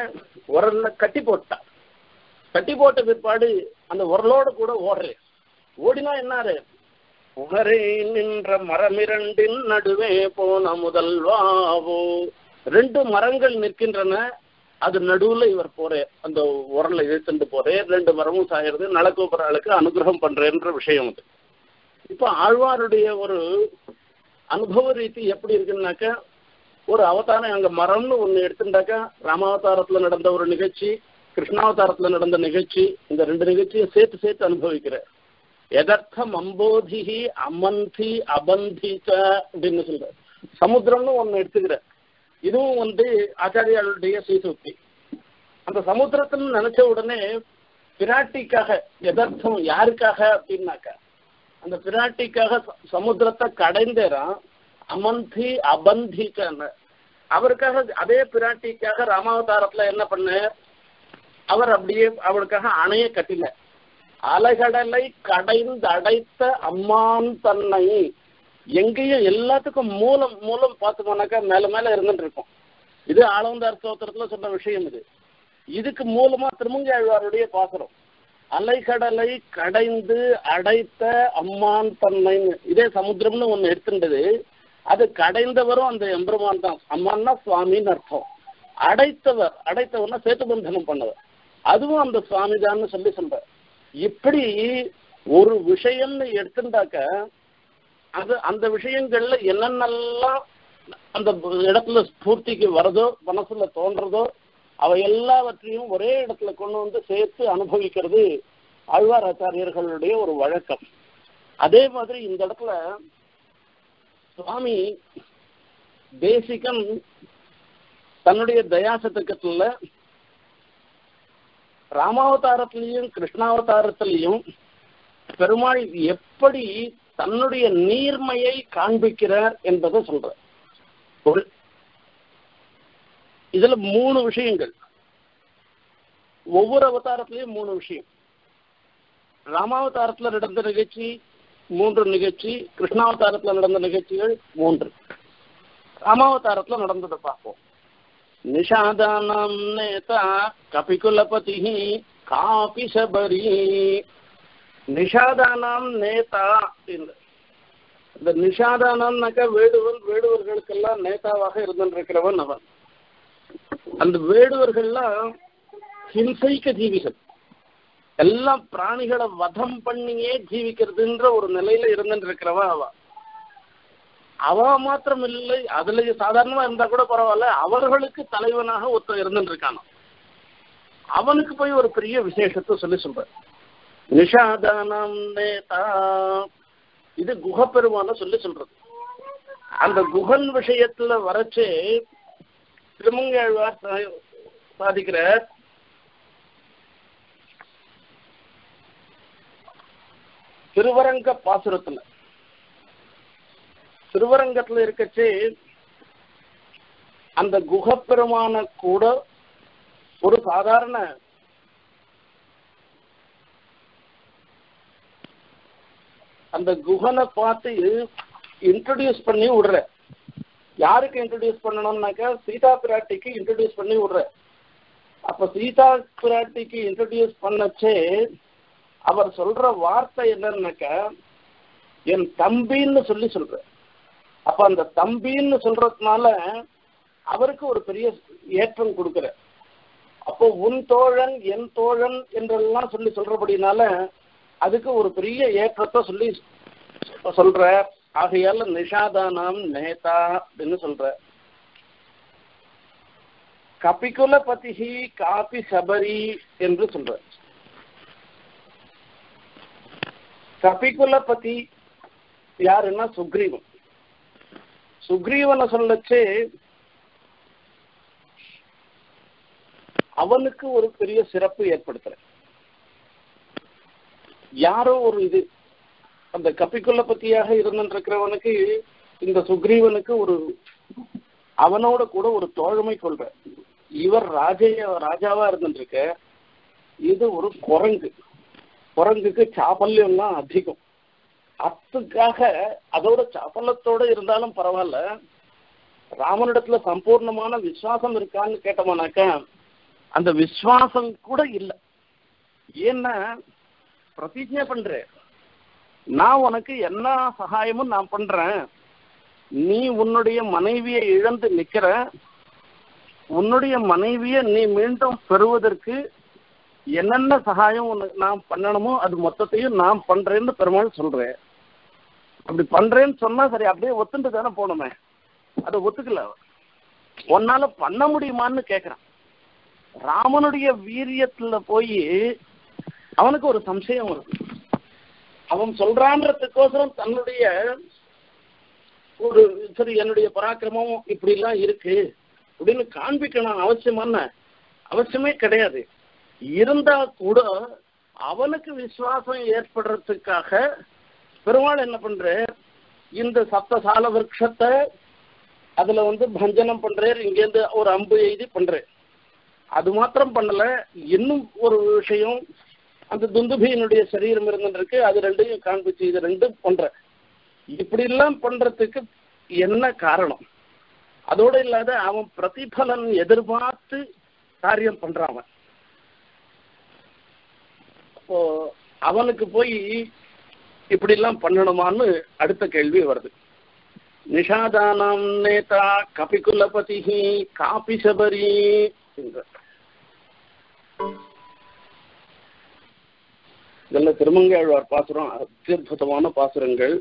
உரல்ல கட்டி போட்டா. கட்டி போட்ட பிற்பாடு அந்த உரலோடு கூட ஓடுறேன். ஓடினா என்னாரு? உணரே நின்ற மரமிரண்டின் நடுவே போன முதல்வாவோ ரெண்டு மரங்கள் நிற்கின்றன. அது நடுவுல இவர் போறே அந்த உரலை இழுத்துட்டு போறே. ரெண்டு மரமும் சாயறது நலக்கோபுராளுக்கு அனுகிரகம் பண்றேன்ற விஷயம் அது. இப்ப ஆழ்வாருடைய ஒரு அனுபவ ரீதி எப்படி இருக்குன்னாக்க ஒரு அவதாரம் அங்க மரம்னு ஒண்ணு எடுத்துட்டாக்கா ராமாவதாரத்துல நடந்த ஒரு நிகழ்ச்சி கிருஷ்ணாவதாரத்துல நடந்த நிகழ்ச்சி இந்த ரெண்டு நிகழ்ச்சியும் சேர்த்து சேர்த்து அனுபவிக்கிற எதர்த்தம் அம்போதிகி அமந்தி அபந்திக அப்படின்னு சொல்ற சமுத்திரம்னு ஒண்ணு எடுத்துக்கிற இதுவும் வந்து ஆச்சாரியாளுடைய சீசூக்தி. அந்த சமுத்திரத்தில் நினைச்ச உடனே பிராட்டிக்காக எதர்த்தம் யாருக்காக அப்படின்னாக்கா அந்த பிராட்டிக்காக சமுத்திரத்தை கடைந்தேறான் அமந்தி அபந்திக்கான அவருக்காக அதே பிராட்டிக்காக ராமாவதாரத்துல என்ன பண்ண அவர் அப்படியே அவளுக்காக அணைய கட்டில. அலைகடலை கடைந்து அடைத்த அம்மான் தன்னை எங்கேயும் எல்லாத்துக்கும் மூலம் மூலம் பார்த்துக்கோனாக்கா மேல மேல இருந்துட்டு இருக்கும் இது ஆளவந்தார் சோத்திரத்துல சொன்ன விஷயம் இது. இதுக்கு மூலமா திருமங்காழ்வாருடைய பாசுரம். அலைகடலை கடைந்து அடைத்த அம்மான் தன்னைன்னு. இதே சமுத்திரம்னு ஒண்ணு எடுத்துட்டது. அது கடைந்தவரும் அந்த எம்பெருமான் தான். அம்மான்னா சுவாமின்னு அர்த்தம். அடைத்தவர் அடைத்தவர்னா சேத்து பந்தனம் பண்ணவர். அதுவும் அந்த சுவாமி தான் சொல்லி சொல்ற இப்படி ஒரு விஷயம்னு எடுத்துட்டாக்க அது அந்த விஷயங்கள்ல என்னென்னலாம் அந்த இடத்துல ஸ்பூர்த்திக்கு வருதோ மனசுல தோன்றதோ அவை எல்லாவற்றையும் ஒரே இடத்துல கொண்டு வந்து சேர்த்து அனுபவிக்கிறது ஆழ்வார் ஆச்சாரியர்களுடைய ஒரு வழக்கம். அதே மாதிரி இந்த இடத்துல சுவாமி பேசிக்கம் தன்னுடைய தயாசத்துக்கத்துல ராமாவதாரத்திலையும் கிருஷ்ணாவதாரத்திலையும் பெருமாள் எப்படி தன்னுடைய நீர்மையை காண்பிக்கிறார் என்பதை சொல்ற ஒரு இதுல மூணு விஷயங்கள். ஒவ்வொரு அவதாரத்திலையும் மூணு விஷயம். ராமாவதாரத்துல நடந்த நிகழ்ச்சி மூன்று நிகழ்ச்சி கிருஷ்ணாவதாரத்துல நடந்த நிகழ்ச்சிகள் மூன்று. ராமாவதாரத்துல நடந்ததை பார்ப்போம். निषादानां நேதா கபிகுலபதி காபி சபரி நிஷாதானாம் நேதா இந்த நிஷாதானாம்னாக்கா வேடுவன் வேடுவர்களுக்கெல்லாம் நேதாவாக இருந்திருக்கிறவன் அவன். அந்த வேடுவர்கள்லாம் ஹிம்சைக்க ஜீவிகள். எல்லாம் பிராணிகளை வதம் பண்ணியே ஜீவிக்கிறதுன்ற ஒரு நிலையில இருந்துருக்கிறவ அவ அவ மாத்திரம் இல்லை அதுல சாதாரணமா இருந்தா கூட பரவாயில்ல அவர்களுக்கு தலைவனாக ஒருத்தர் இருந்துட்டு இருக்கானோ அவனுக்கு போய் ஒரு பெரிய விசேஷத்தை சொல்லி சொல்ற நிஷாதானம் நேதா. இது குகப்பெருமான சொல்லி சொல்றது. அந்த குகன் விஷயத்துல வரைச்சு திருமங்கழ்வார் சாதிக்கிற திருவரங்க பாசுரத்துல. திருவரங்கத்துல இருக்கச்சு அந்த குகப்பெருமான கூட ஒரு சாதாரண அந்த குகனை பார்த்து இன்ட்ரடியூஸ் பண்ணி விடுற. யாருக்கு இன்ட்ரடியூஸ் பண்ணணும்னாக்கா சீதா பிராட்டிக்கு இன்ட்ரடியூஸ் பண்ணி விடுற. அப்ப சீதா பிராட்டிக்கு இன்ட்ரடியூஸ் பண்ணச்சே அவர் சொல்ற வார்த்தை என்னன்னாக்கா என் தம்பின்னு சொல்லி சொல்ற. அப்ப அந்த தம்பின்னு சொல்றதுனால அவருக்கு ஒரு பெரிய ஏற்றம் கொடுக்குற அப்போ உன் தோழன் என் தோழன் என்றெல்லாம் சொல்லி சொல்றபடினால அதுக்கு ஒரு பெரிய ஏற்றத்தை சொல்லி சொல்ற ஆகையால நிஷாதானாம் நேதா அப்படின்னு சொல்ற. கபிகுல பதிகி காபி சபரி என்று சொல்ற. கபிகுலபதி யாருன்னா சுக்ரீவன் சுக்ரீவனை சொல்லச்சு அவனுக்கு ஒரு பெரிய சிறப்பு ஏற்படுத்துற யாரோ ஒரு இது அந்த கபிக்குலபதியாக இருந்திருக்கிறவனுக்கு இந்த சுக்ரீவனுக்கு ஒரு அவனோட கூட ஒரு தோழமை கொள்ற இவர் ராஜைய ராஜாவா இருந்துருக்க இது ஒரு குரங்கு. குரங்குக்கு சாபல்யம்லாம் அதிகம். அத்துக்காக அதோட சாபலத்தோட இருந்தாலும் பரவாயில்ல. ராமனிடத்துல சம்பூர்ணமான விசுவாசம் இருக்கான்னு கேட்டோம்னாக்கா அந்த விசுவாசம் கூட இல்லை. ஏன்னா பிரதிஜை பண்றேன் நான் உனக்கு என்ன சகாயமும் நான் பண்றேன். நீ உன்னுடைய மனைவியை இழந்து நிக்கிற. உன்னுடைய மனைவியை நீ மீண்டும் பெறுவதற்கு என்னென்ன சகாயம் உனக்கு நான் பண்ணணுமோ அது மொத்தத்தையும் நான் பண்றேன்னு பெருமாள் சொல்றேன் அப்படி பண்றேன்னு சொன்னா சரி அப்படியே ஒத்துட்டு தானே போகணுமே அதை ஒத்துக்கல உன்னால பண்ண முடியுமான்னு கேக்குறான். ராமனுடைய வீரியத்துல போய் அவனுக்கு ஒரு சம்சயம் வருது அவன் சொல்றான்றதுக்கோசரம் தன்னுடைய ஒரு சரி என்னுடைய பராக்கிரமம் இப்படி எல்லாம் இருக்கு. அப்படின்னு காண்பிக்கணும் அவசியமான அவசியமே கிடையாது. இருந்தா கூட அவனுக்கு விசுவாசம் ஏற்படுறதுக்காக பெருமாள் என்ன பண்றார்? இந்த சப்தசால விரக்ஷத்தை அதுல வந்து பஞ்சனம் பண்றார். இங்கேருந்து ஒரு அம்பு எழுதி பண்றேன் அது மாத்திரம் பண்ணல இன்னும் ஒரு விஷயம் அந்த துந்துபியினுடைய சரீரம் இருந்துருக்கு. அது ரெண்டையும் காண்பிச்சு இது ரெண்டும் பண்ற இப்படி எல்லாம் பண்றதுக்கு என்ன காரணம்? அதோட இல்லாத அவன் பிரதிபலன் எதிர்பார்த்து காரியம் பண்றான் அவன். அப்போ அவனுக்கு போய் இப்படி எல்லாம் பண்ணணுமான்னு அடுத்த கேள்வி வருது. நிஷாதானாம் நேதா கபிகுலபதி காபி சபரி இதெல்லாம் திருமங்கையாழ்வார் பாசுரம் அத்தியுதமான பாசுரங்கள்.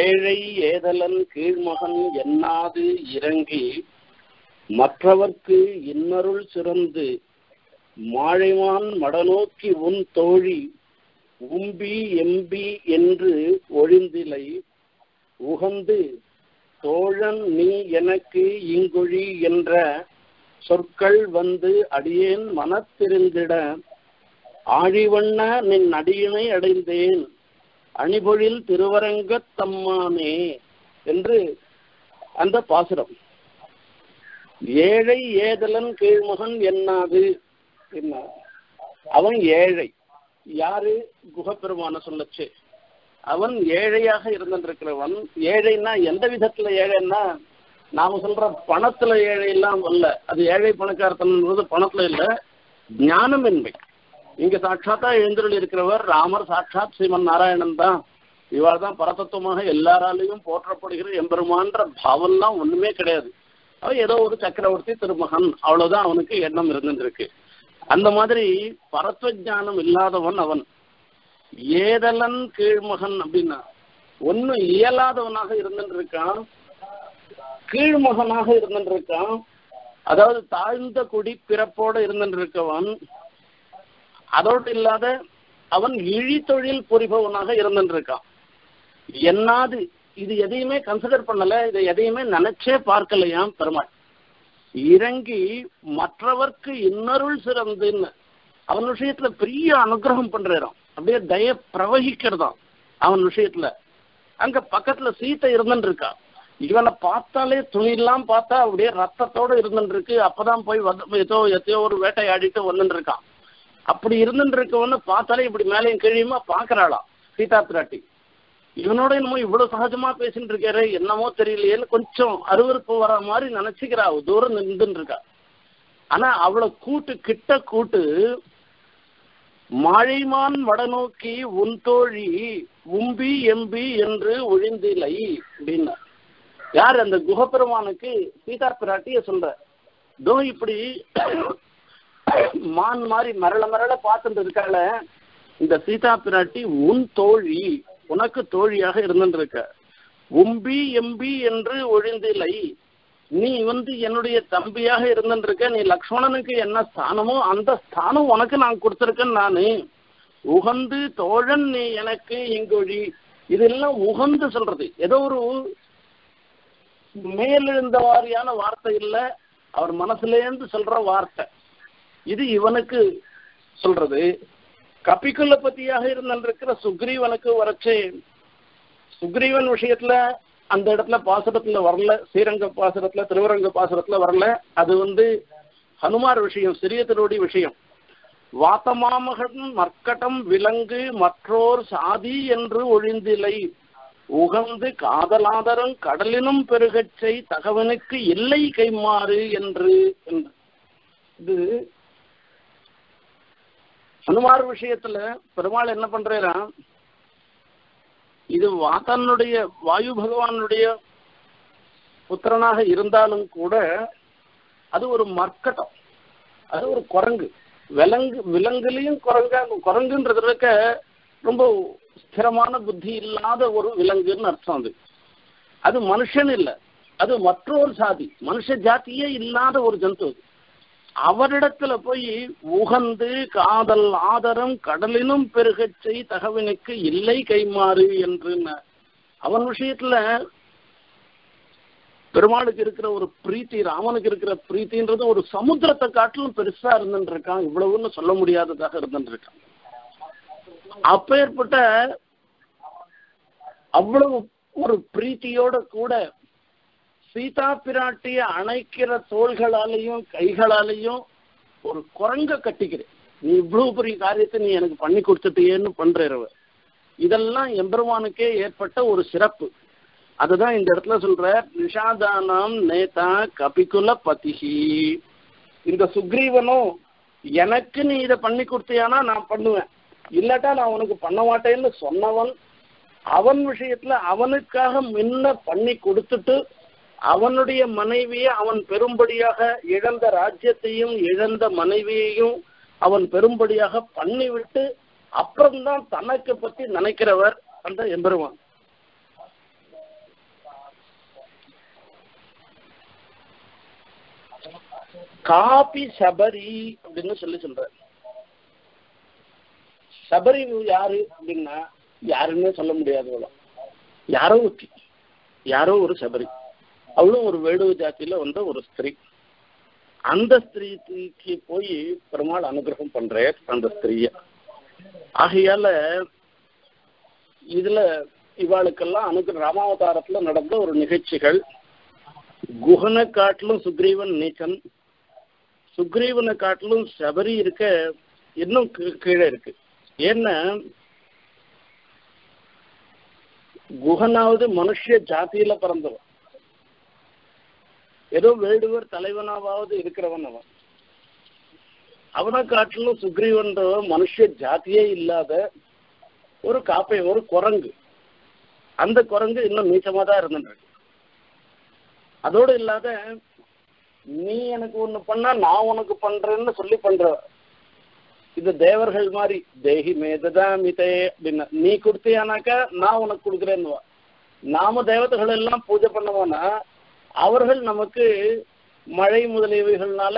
ஏழை ஏதலன் கீழ்மகன் எண்ணாது இறங்கி மற்றவர்க்கு இன்னருள் சிறந்து மாழைவான் மடநோக்கி உன் தோழி உம்பி எம்பி என்று ஒழிந்திலை. உகந்து தோழன் நீ எனக்கு இங்குழி என்ற சொற்கள் வந்து அடியேன் மனத்திருந்திட. ஆழிவண்ண நின் அடியினை அடைந்தேன். அணிபொழில் திருவரங்கத் தம்மானே என்று அந்த பாசுரம். ஏழை ஏதலன் கீழ்மகன் என்னாது? என்ன? அவன் ஏழை. யாரு? குகப்பெருமான சொல்லச்சு அவன் ஏழையாக இருந்திருக்கிறவன். ஏழைன்னா எந்த விதத்துல ஏழைன்னா நாம சொல்ற பணத்துல ஏழை எல்லாம் அல்ல. அது ஏழை பணக்காரத்தன்றது பணத்துல இல்ல. ஞானமின்மை. இங்க சாட்சாத்தா எழுந்தருள் இருக்கிறவர் ராமர். சாட்சாத் ஸ்ரீமன் நாராயணன் தான். இவாள் தான் பரதத்துவமாக எல்லாராலையும் போற்றப்படுகிற எம்பெருமான்ற பாவம்லாம் ஒண்ணுமே கிடையாது. அவன் ஏதோ ஒரு சக்கரவர்த்தி திருமகன். அவ்வளவுதான் அவனுக்கு எண்ணம் இருந்துருக்கு. அந்த மாதிரி பரத்வ ஞானம் இல்லாதவன் அவன். ஏதலன் கீழ்மகன் அப்படின்னா ஒன்னும் இயலாதவனாக இருந்துட்டு இருக்கான் கீழ்மகனாக இருந்துட்டு இருக்கான் அதாவது தாழ்ந்த குடி பிறப்போட இருந்துட்டு இருக்கவன் அதோடு இல்லாத அவன் இழித்தொழில் புரிபவனாக இருந்துட்டு இருக்கான் என்னாது இது எதையுமே கன்சிடர் பண்ணல இதை எதையுமே நினைச்சே பார்க்கலையாம் பெருமாள். இறங்கி மற்றவர்க்கு இன்னருள் சிறந்துன்னு அவன் விஷயத்துல பெரிய அனுகிரகம் பண்றான் அப்படியே தய பிரவகிக்கிறதாம் அவன் விஷயத்துல. அங்க பக்கத்துல சீத்தை இருந்துட்டு இருக்கா இவனை பார்த்தாலே துணியெல்லாம் பார்த்தா அப்படியே ரத்தத்தோட இருந்துட்டு இருக்கு அப்பதான் போய் வந்து ஏதோ எத்தையோ ஒரு வேட்டையாடிட்டு வந்துட்டு இருக்கான் அப்படி இருந்துட்டு இருக்கவன்னு பார்த்தாலே இப்படி மேலேயும் கீழியுமா பாக்குறாளாம் சீதா பிராட்டி இவனோட என்னமோ இவ்வளவு சகஜமா பேசிட்டு இருக்காரு என்னமோ தெரியலையேன்னு கொஞ்சம் அருவருப்பு வர மாதிரி நினைச்சுக்கிறா. தூரம் நின்றுட்டு இருக்கா. ஆனா அவளை கூட்டு கிட்ட கூட்டு மழைமான் வடநோக்கி உன் தோழி உம்பி எம்பி என்று ஒழிந்திலை அப்படின்னா யார் அந்த குகப்பெருமானுக்கு சீதா பிராட்டிய சொல்ற? தோ இப்படி மான் மாதிரி மரள மரள பார்த்துட்டு இருக்கால இந்த சீதா பிராட்டி உன் தோழி உனக்கு தோழியாக இருந்திருக்க. உம்பி எம்பி என்று ஒழிந்தில்லை நீ வந்து என்னுடைய தம்பியாக இருந்திருக்க. நீ லக்ஷ்மணனுக்கு என்ன ஸ்தானமோ அந்த ஸ்தானம் உனக்கு நான் கொடுத்துருக்கேன் நானு. உகந்து தோழன் நீ எனக்கு இங்கொழி. இதெல்லாம் உகந்து சொல்றது. ஏதோ ஒரு மேலெழுந்த வாரியான வார்த்தை இல்ல. அவர் மனசுலேருந்து சொல்ற வார்த்தை. இது இவனுக்கு சொல்றது. கபிக்குள்ள பத்தியாக இருந்திருக்கிற சுக்ரீவனுக்கு வரச்சு. சுக்ரீவன் விஷயத்துல அந்த இடத்துல பாசுரத்துல வரல ஸ்ரீரங்க பாசுரத்துல திருவரங்க பாசுரத்துல வரல. அது வந்து ஹனுமார் விஷயம் சிறிய திருவடி விஷயம். வாத்தமாமகன் மர்க்கட்டம் விலங்கு மற்றோர் சாதி என்று ஒழிந்திலை. உகந்து காதலாதரம் கடலினும் பெருகச்சை தகவனுக்கு இல்லை கைமாறு என்று என்று. இது ஹனுமார் விஷயத்துல பெருமாள் என்ன பண்றேரா இது வாத்தனுடைய வாயு பகவானுடைய புத்திரனாக இருந்தாலும் கூட அது ஒரு மர்க்கட்டம் அது ஒரு குரங்கு. விலங்கு விலங்குலையும் குரங்கா குரங்குன்றதுக்க ரொம்ப ஸ்திரமான புத்தி இல்லாத ஒரு விலங்குன்னு அர்த்தம் அது. அது மனுஷன் இல்லை. அது மற்றொரு சாதி. மனுஷ ஜாத்தியே இல்லாத ஒரு ஜந்து அது. அவரிடத்துல போய் உகந்து காதல் ஆதரம் கடலினும் பெருகச்சை தகவனுக்கு இல்லை கைமாறு என்று அவன் விஷயத்துல பெருமாளுக்கு இருக்கிற ஒரு பிரீத்தி ராமனுக்கு இருக்கிற பிரீத்தின்றது ஒரு சமுத்திரத்தை காட்டிலும் பெருசா இருந்துட்டு இருக்கான் இவ்வளவுன்னு சொல்ல முடியாததாக இருந்துருக்கான் அப்பேற்பட்ட அவ்வளவு ஒரு பிரீத்தியோட கூட சீதா பிராட்டிய அணைக்கிற தோள்களாலையும் கைகளாலையும் ஒரு குரங்க கட்டிக்கிறேன். நீ இவ்வளவு பெரிய காரியத்தை நீ எனக்கு பண்ணி கொடுத்துட்டியேன்னு பண்றவ இதெல்லாம் எம்பெருமானுக்கே ஏற்பட்ட ஒரு சிறப்பு. அதுதான் இந்த இடத்துல சொல்ற நிஷாதானம் நேதா கபிகுல பதிஹி. இந்த சுக்ரீவனும் எனக்கு நீ இதை பண்ணி கொடுத்தியானா நான் பண்ணுவேன். இல்லாட்டா நான் உனக்கு பண்ண மாட்டேன்னு சொன்னவன் அவன் விஷயத்துல அவனுக்காக முன்ன பண்ணி கொடுத்துட்டு அவனுடைய மனைவியை அவன் பெரும்படியாக இழந்த ராஜ்யத்தையும் இழந்த மனைவியையும் அவன் பெரும்படியாக பண்ணிவிட்டு அப்புறம்தான் தனக்கு பத்தி நினைக்கிறவர் அந்த எம்பெருமான். காபி சபரி அப்படின்னு சொல்லி சொல்ற சபரி யாரு அப்படின்னா யாருன்னே சொல்ல முடியாது அவ்வளோ யாரோ ஒருத்தி. யாரோ ஒரு சபரி. அவளும் ஒரு வேடுவ ஜாத்தியில வந்த ஒரு ஸ்திரீ. அந்த ஸ்திரீக்கு போய் பெருமாள் அனுகிரகம் பண்றார் அந்த ஸ்திரீய. ஆகையால இதுல இவாளுக்கெல்லாம் அனுகிர ராமாவதாரத்துல நடந்த ஒரு நிகழ்ச்சிகள். குஹனை காட்டிலும் சுக்ரீவன் நீச்சன். சுக்ரீவனை காட்டிலும் சபரி இருக்க இன்னும் கீ- கீழே இருக்கு. ஏன்னா குஹனாவது மனுஷ ஜாதியில பிறந்தவன். ஏதோ வேடுவர் தலைவனாவது இருக்கிறவன் அவன். அவனை காட்டிலும் சுக்ரீவன்ற மனுஷ ஜாதியே இல்லாத ஒரு காப்பை ஒரு குரங்கு. அந்த குரங்கு இன்னும் நீச்சமா தான் இருந்துட்டு அதோடு இல்லாத நீ எனக்கு ஒண்ணு பண்ணா நான் உனக்கு பண்றேன்னு சொல்லி பண்ற இது தேவர்கள் மாதிரி தேகி மேததான் மிதே அப்படின்னா. நீ கொடுத்தியானாக்கா நான் உனக்கு கொடுக்குறேன்னு நாம தேவதைகள் எல்லாம் பூஜை பண்ணுவோம்னா அவர்கள் நமக்கு மழை முதலியவைகள்னால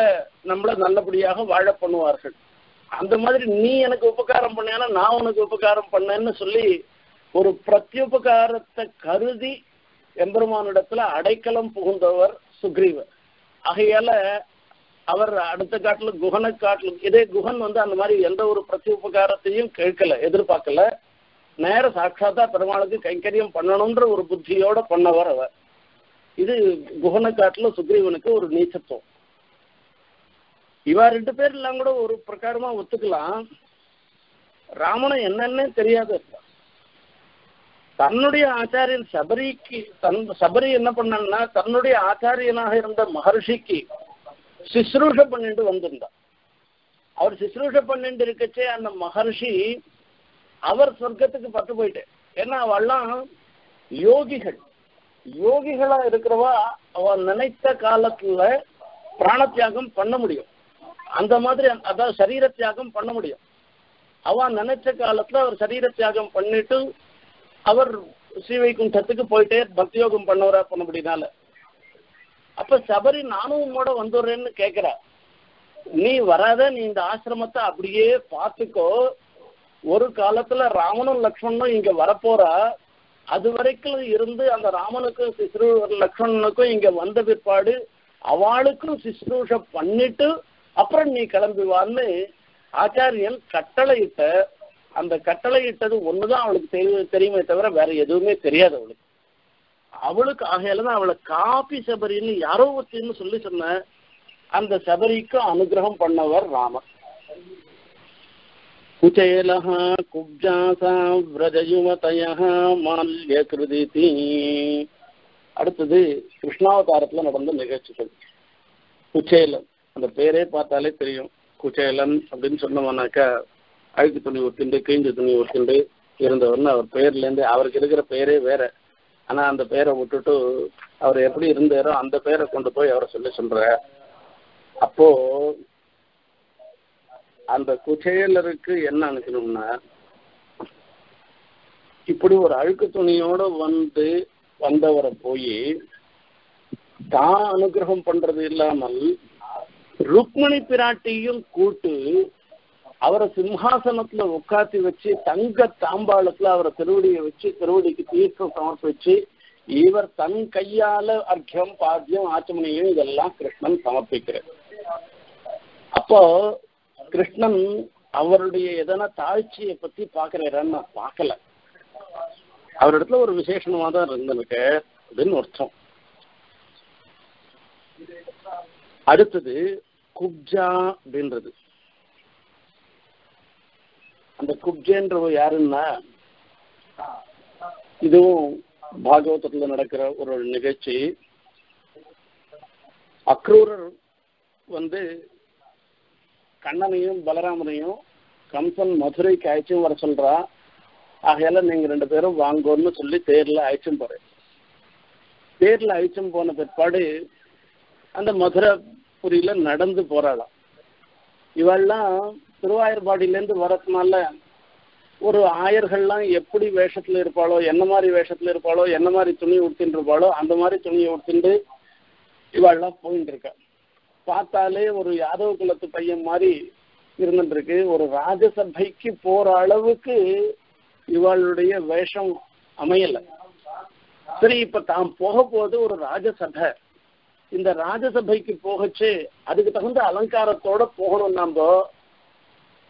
நம்மள நல்லபடியாக வாழ பண்ணுவார்கள். அந்த மாதிரி நீ எனக்கு உபகாரம் பண்ணியானா நான் உனக்கு உபகாரம் பண்ணேன்னு சொல்லி ஒரு பிரத்யுபகாரத்தை கருதி எம்பெருமானிடத்துல அடைக்கலம் புகுந்தவர் சுக்ரீவர். ஆகையால அவர் அடுத்த காட்டுல குகனை காட்டுல இதே குகன் வந்து அந்த மாதிரி எந்த ஒரு பிரத்யுபகாரத்தையும் கேட்கல எதிர்பார்க்கல. நேர சாட்சாத்தா பெருமாளுக்கு கைங்கரியம் பண்ணணும்ன்ற ஒரு புத்தியோட பண்ணவர் அவர். இது குகனை காட்டுல சுக்ரீவனுக்கு ஒரு நீச்சத்துவம். இவா ரெண்டு பேர் எல்லாம் கூட ஒரு பிரகாரமா ஒத்துக்கலாம். ராமனை என்னன்னே தெரியாத தன்னுடைய ஆச்சாரியன் சபரிக்கு தன் சபரி என்ன பண்ணான்னா தன்னுடைய ஆச்சாரியனாக இருந்த மகர்ஷிக்கு சிஸ்ரூஷ பண்ணிட்டு வந்திருந்தார். அவர் சிஸ்ரூஷ பண்ணிட்டு இருக்கச்சே அந்த மகர்ஷி அவர் சொர்க்கத்துக்கு பட்டு போயிட்டு ஏன்னா அவெல்லாம் யோகிகள். யோகிகளா இருக்கிறவா அவ நினைத்த காலத்துல பிராண தியாகம் பண்ண முடியும். அந்த மாதிரி அதாவது சரீர தியாகம் பண்ண முடியும். அவ நினைச்ச காலத்துல அவர் சரீர தியாகம் பண்ணிட்டு அவர் ஸ்ரீவைகுண்டத்துக்கு போயிட்டே பக்தியோகம் பண்ணவரா பண்ண முடியினால அப்ப சபரி நானும் உங்களோட வந்துடுறேன்னு கேக்குறா. நீ வராத நீ இந்த ஆசிரமத்தை அப்படியே பார்த்துக்கோ. ஒரு காலத்துல ராமனும் லக்ஷ்மணனும் இங்க வரப்போறா. அது வரைக்கும் இருந்து அந்த ராமனுக்கும் சிஸ்ரு லக்ஷ்மணனுக்கும் இங்க வந்த பிற்பாடு அவளுக்கும் சிஸ்ரூஷ பண்ணிட்டு அப்புறம் நீ கிளம்பி வான்னு ஆச்சாரியன் கட்டளையிட்ட. அந்த கட்டளையிட்டது ஒண்ணுதான் அவளுக்கு தெரிய தெரியுமே தவிர வேற எதுவுமே தெரியாது அவளுக்கு. அவளுக்கு ஆகையில தான் அவளை காப்பி சபரின்னு யாரோ ஒருத்தின்னு சொல்லி சொன்ன அந்த சபரிக்கு அனுகிரகம் பண்ணவர் ராமர் कुचेलः कुब्जासा விரஜயுமதயः மால்யகிருதிதி அடுத்தது கிருஷ்ணாவதாரத்தில் நடந்த நிகழ்ச்சிகள். குச்சேலன் அந்த பேரே பார்த்தாலே தெரியும். குச்சேலன் அப்படின்னு சொன்னோம்னாக்கா அழுக்கு துணி ஒத்திண்டு கிழிஞ்ச துணி ஒத்திண்டு இருந்தவர்னு அவர் பேர்லேருந்து அவருக்கு இருக்கிற பேரே வேற. ஆனால் அந்த பேரை விட்டுட்டு அவர் எப்படி இருந்தாரோ அந்த பேரை கொண்டு போய் அவரை சொல்லி சொல்ற அப்போ அந்த குச்சேலருக்கு என்ன நினைக்கணும்னா இப்படி ஒரு அழுக்கு துணியோட வந்து வந்தவரை போய் தான் அனுகிரகம் பண்றது இல்லாமல் ருக்மணி பிராட்டியும் கூட்டு அவரை சிம்ஹாசனத்துல உட்காத்தி வச்சு தங்க தாம்பாளத்துல அவரை திருவடியை வச்சு திருவடிக்கு தீர்த்தம் சமர்ப்பிச்சு இவர் தன் கையால அர்க்கியம் பாத்தியம் ஆச்சமணியும் இதெல்லாம் கிருஷ்ணன் சமர்ப்பிக்கிறார். அப்போ கிருஷ்ணன் அவருடைய எதனா தாழ்ச்சியை பத்தி பாக்குறாரான்னு நான் பார்க்கல. அவரிடத்துல ஒரு விசேஷமா தான் இருந்திருக்கு அப்படின்னு அர்த்தம். அடுத்தது குப்ஜா அப்படின்றது. அந்த குப்ஜேன்றவ யாருன்னா இதுவும் பாகவதத்துல நடக்கிற ஒரு நிகழ்ச்சி. அக்ரூரர் வந்து கண்ணனையும் பலராமனையும் கம்சன் மதுரைக்கு அழைச்சும் வர சொல்றா. ஆகையால நீங்க ரெண்டு பேரும் வாங்கோன்னு சொல்லி தேர்ல அழைச்சும் போறேன். தேர்ல அழைச்சும் போன பிற்பாடு அந்த மதுரைபுரியில நடந்து போறாளாம். இவெல்லாம் திருவாயூர்பாடியிலேருந்து வரதுனால ஒரு ஆயர்கள்லாம் எப்படி வேஷத்துல இருப்பாளோ என்ன மாதிரி வேஷத்துல இருப்பாளோ என்ன மாதிரி துணி உடுத்தின்னு இருப்பாளோ அந்த மாதிரி துணியை உடுத்திட்டு இவாள்லாம் போயிட்டு இருக்கா பார்த்தாலே ஒரு யாதவ குலத்து பையன் மாதிரி இருந்துட்டு இருக்கு ஒரு ராஜசபைக்கு போற அளவுக்கு இவளுடைய வேஷம் அமையல. சரி இப்ப தான் போக போது ஒரு ராஜசபை. இந்த ராஜசபைக்கு போகச்சு அதுக்கு தகுந்த அலங்காரத்தோட போகணும் நம்ம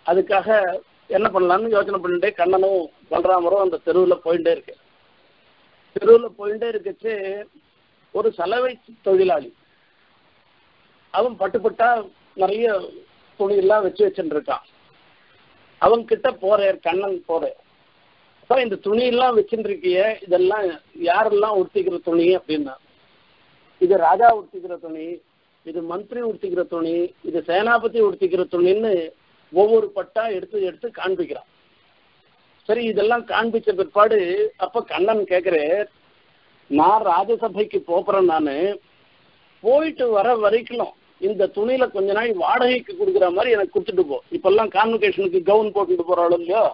அதுக்காக என்ன பண்ணலாம்னு யோசனை பண்ணிட்டே கண்ணனும் பலராமரும் அந்த தெருவில் போயிட்டே இருக்கு. தெருவில் போயிட்டே இருக்கச்சு ஒரு சலவை தொழிலாளி அவன் பட்டு பட்டா நிறைய துணியெல்லாம் வச்சு வச்சுருக்கான். அவங்க அவன் கிட்ட போறேன் கண்ணன் போறேன் அப்ப இந்த துணியெல்லாம் வச்சுட்டு இதெல்லாம் யாரெல்லாம் உடுத்திக்கிற துணி அப்படின்னா? இது ராஜா உடுத்திக்கிற துணி இது மந்திரி உடுத்திக்கிற துணி இது சேனாபதி உடுத்திக்கிற துணின்னு ஒவ்வொரு பட்டா எடுத்து எடுத்து காண்பிக்கிறான். சரி இதெல்லாம் காண்பிச்ச பிற்பாடு அப்ப கண்ணன் கேக்குறேன் நான் ராஜசபைக்கு போறேன் நானு போயிட்டு வர வரைக்கும் இந்த துணியில கொஞ்ச நாள் வாடகைக்கு கொடுக்குற மாதிரி எனக்கு கொடுத்துட்டு போ. இப்பெல்லாம் கான்வெகேஷனுக்கு கவுன் போட்டுட்டு போறாளோ இல்லையோ?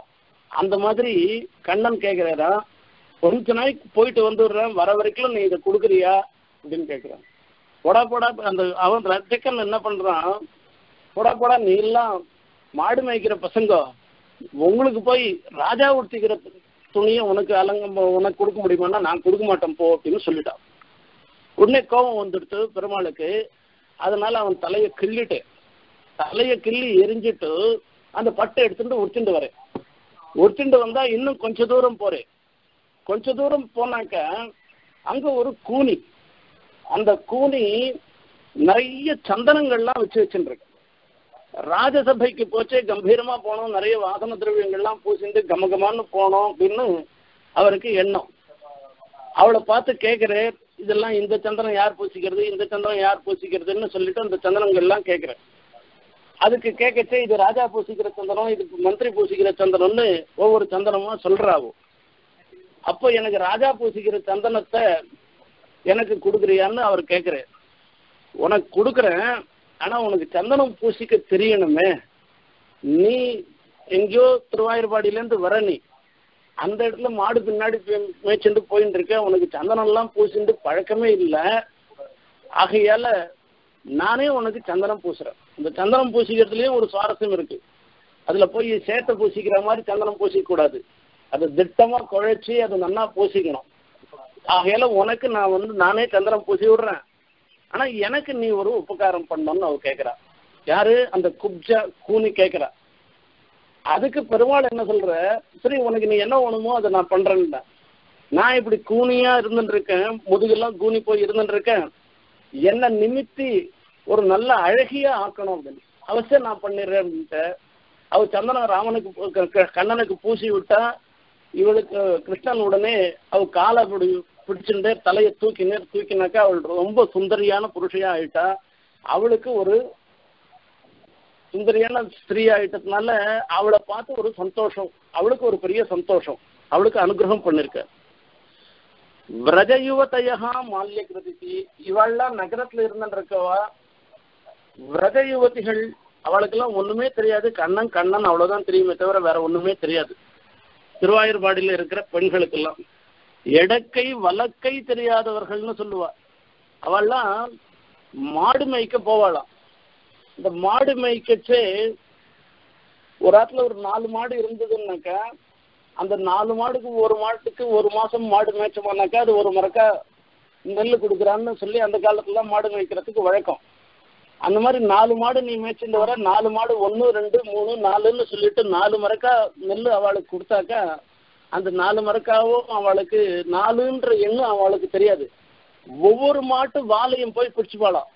அந்த மாதிரி கண்ணன் கேட்கிறாரா கொஞ்ச நாளைக்கு போயிட்டு வந்துடுறேன். வர வரைக்கும் நீ இதை கொடுக்குறியா? அப்படின்னு கேட்குறான் போடா போடா அந்த அவன் ரத்திக்கன் என்ன பண்றான்? போடா போடா நீ எல்லாம் மாடு மேய்க்கிற பசங்க. உங்களுக்கு போய் ராஜா உடுத்திக்கிற துணியை உனக்கு அலங்கம் உனக்கு கொடுக்க முடியுமான்னா நான் கொடுக்க மாட்டேன் போ அப்படின்னு சொல்லிட்டான். உடனே கோபம் வந்துடுத்து பெருமாளுக்கு அதனால அவன் தலையை கிள்ளிட்டு தலையை கிள்ளி எரிஞ்சிட்டு அந்த பட்டை எடுத்துட்டு உரிச்சுட்டு வரேன் உருத்திண்டு வந்தா இன்னும் கொஞ்ச தூரம் போறேன் கொஞ்ச தூரம் போனாக்க அங்க ஒரு கூனி. அந்த கூனி நிறைய சந்தனங்கள்லாம் வச்சு வச்சுருக்கு ராஜசபைக்கு போச்சே கம்பீரமா போனோம் நிறைய வாசன திரவியங்கள்லாம் பூசிட்டு கமகமான்னு போனோம் அப்படின்னு அவருக்கு எண்ணம். அவளை பார்த்து கேட்கிறேன் இதெல்லாம் இந்த சந்தனம் யார் பூசிக்கிறது? இந்த சந்தனம் யார் பூசிக்கிறதுன்னு சொல்லிட்டு அந்த சந்தனங்கள்லாம் கேட்கிறேன். அதுக்கு கேட்கச்சே இது ராஜா பூசிக்கிற சந்தனம் இது மந்திரி பூசிக்கிற சந்தனம்னு ஒவ்வொரு சந்தனமா சொல்றாவோ. அப்போ எனக்கு ராஜா பூசிக்கிற சந்தனத்தை எனக்கு கொடுக்குறியான்னு அவர் கேட்குறாரு. உனக்கு கொடுக்குறேன் ஆனா உனக்கு சந்தனம் பூசிக்க தெரியணுமே. நீ எங்கேயோ திருவாயூர்பாடியிலேருந்து வர நீ. அந்த இடத்துல மாடு பின்னாடி மேய்ச்சிட்டு போயிட்டு இருக்க உனக்கு சந்தனம்லாம் பூசிட்டு பழக்கமே இல்லை. ஆகையால நானே உனக்கு சந்தனம் பூசுறேன். இந்த சந்தனம் பூசிக்கிறதுலயும் ஒரு சுவாரஸ்யம் இருக்கு. அதுல போய் சேத்தை பூசிக்கிற மாதிரி சந்தனம் பூசிக்க கூடாது அதை திட்டமா குழைச்சி அதை நல்லா பூசிக்கணும். ஆகையால உனக்கு நான் வந்து நானே சந்தனம் பூசி விடுறேன். ஆனா எனக்கு நீ ஒரு உபகாரம் பண்ணணும்னு அவ கேட்கிறா யாரு? அந்த குப்ஜா கூனி கேட்கிறா அதுக்கு பெருமாள் என்ன சொல்ற? சரி உனக்கு நீ என்ன வேணுமோ அதை நான் பண்றேன்டா. நான் இப்படி கூனியா இருந்துட்டு இருக்கேன் முதுகெல்லாம் கூனி போய் இருந்துட்டு இருக்கேன் என்ன நிமித்தி ஒரு நல்ல அழகியா ஆக்கணும் அப்படின்னு. அவசியம் நான் பண்ணிடுறேன் அப்படின்ட்டு. அவ சந்தன ராமனுக்கு க- கண்ணனுக்கு பூசி விட்டா இவளுக்கு கிருஷ்ணன் உடனே அவ காலை அப்படி பிடிச்சுட்டு தலையை தூக்கினே தூக்கினாக்கா அவள் ரொம்ப சுந்தரியான புருஷையா ஆயிட்டா. அவளுக்கு ஒரு சுந்தரியான ஸ்திரீ ஆயிட்டதுனால அவளை பார்த்து ஒரு சந்தோஷம். அவளுக்கு ஒரு பெரிய சந்தோஷம். அவளுக்கு அனுகிரகம் பண்ணிருக்க. விரஜ யுவதையா மால்ய கிருதி இவள்லாம் நகரத்துல இருந்துருக்கவா? விரஜ யுவதிகள் அவளுக்கெல்லாம் ஒண்ணுமே தெரியாது. கண்ணன் கண்ணன் அவ்வளவுதான் தெரியுமே தவிர வேற ஒண்ணுமே தெரியாது. திருவாயூர்பாடியில இருக்கிற பெண்களுக்கெல்லாம். எடக்கை வழக்கை தெரியாதவர்கள்னு சொல்லுவா. அவள்லாம் மாடு மேய்க்க போவாளாம். இந்த மாடு மேய்க்கச்சு ஒரு இடத்துல ஒரு நாலு மாடு இருந்ததுன்னாக்கா அந்த நாலு மாடுக்கு ஒரு மாட்டுக்கு ஒரு மாசம் மாடு மேய்ச்சோம்னாக்கா அது ஒரு மரக்கா நெல் கொடுக்குறான்னு சொல்லி அந்த காலத்துல மாடு மேய்க்கிறதுக்கு வழக்கம். அந்த மாதிரி நாலு மாடு நீ மேய்ச்சிட்டு வர நாலு மாடு ஒன்று ரெண்டு மூணு நாலுன்னு சொல்லிட்டு நாலு மரக்கா நெல் அவளுக்கு கொடுத்தாக்கா அந்த நாலு மரக்காவும் அவளுக்கு நாலுன்ற எண்ணம் அவளுக்கு தெரியாது. ஒவ்வொரு மாட்டு வாலையும் போய் பிடிச்சுப்பாளாம்.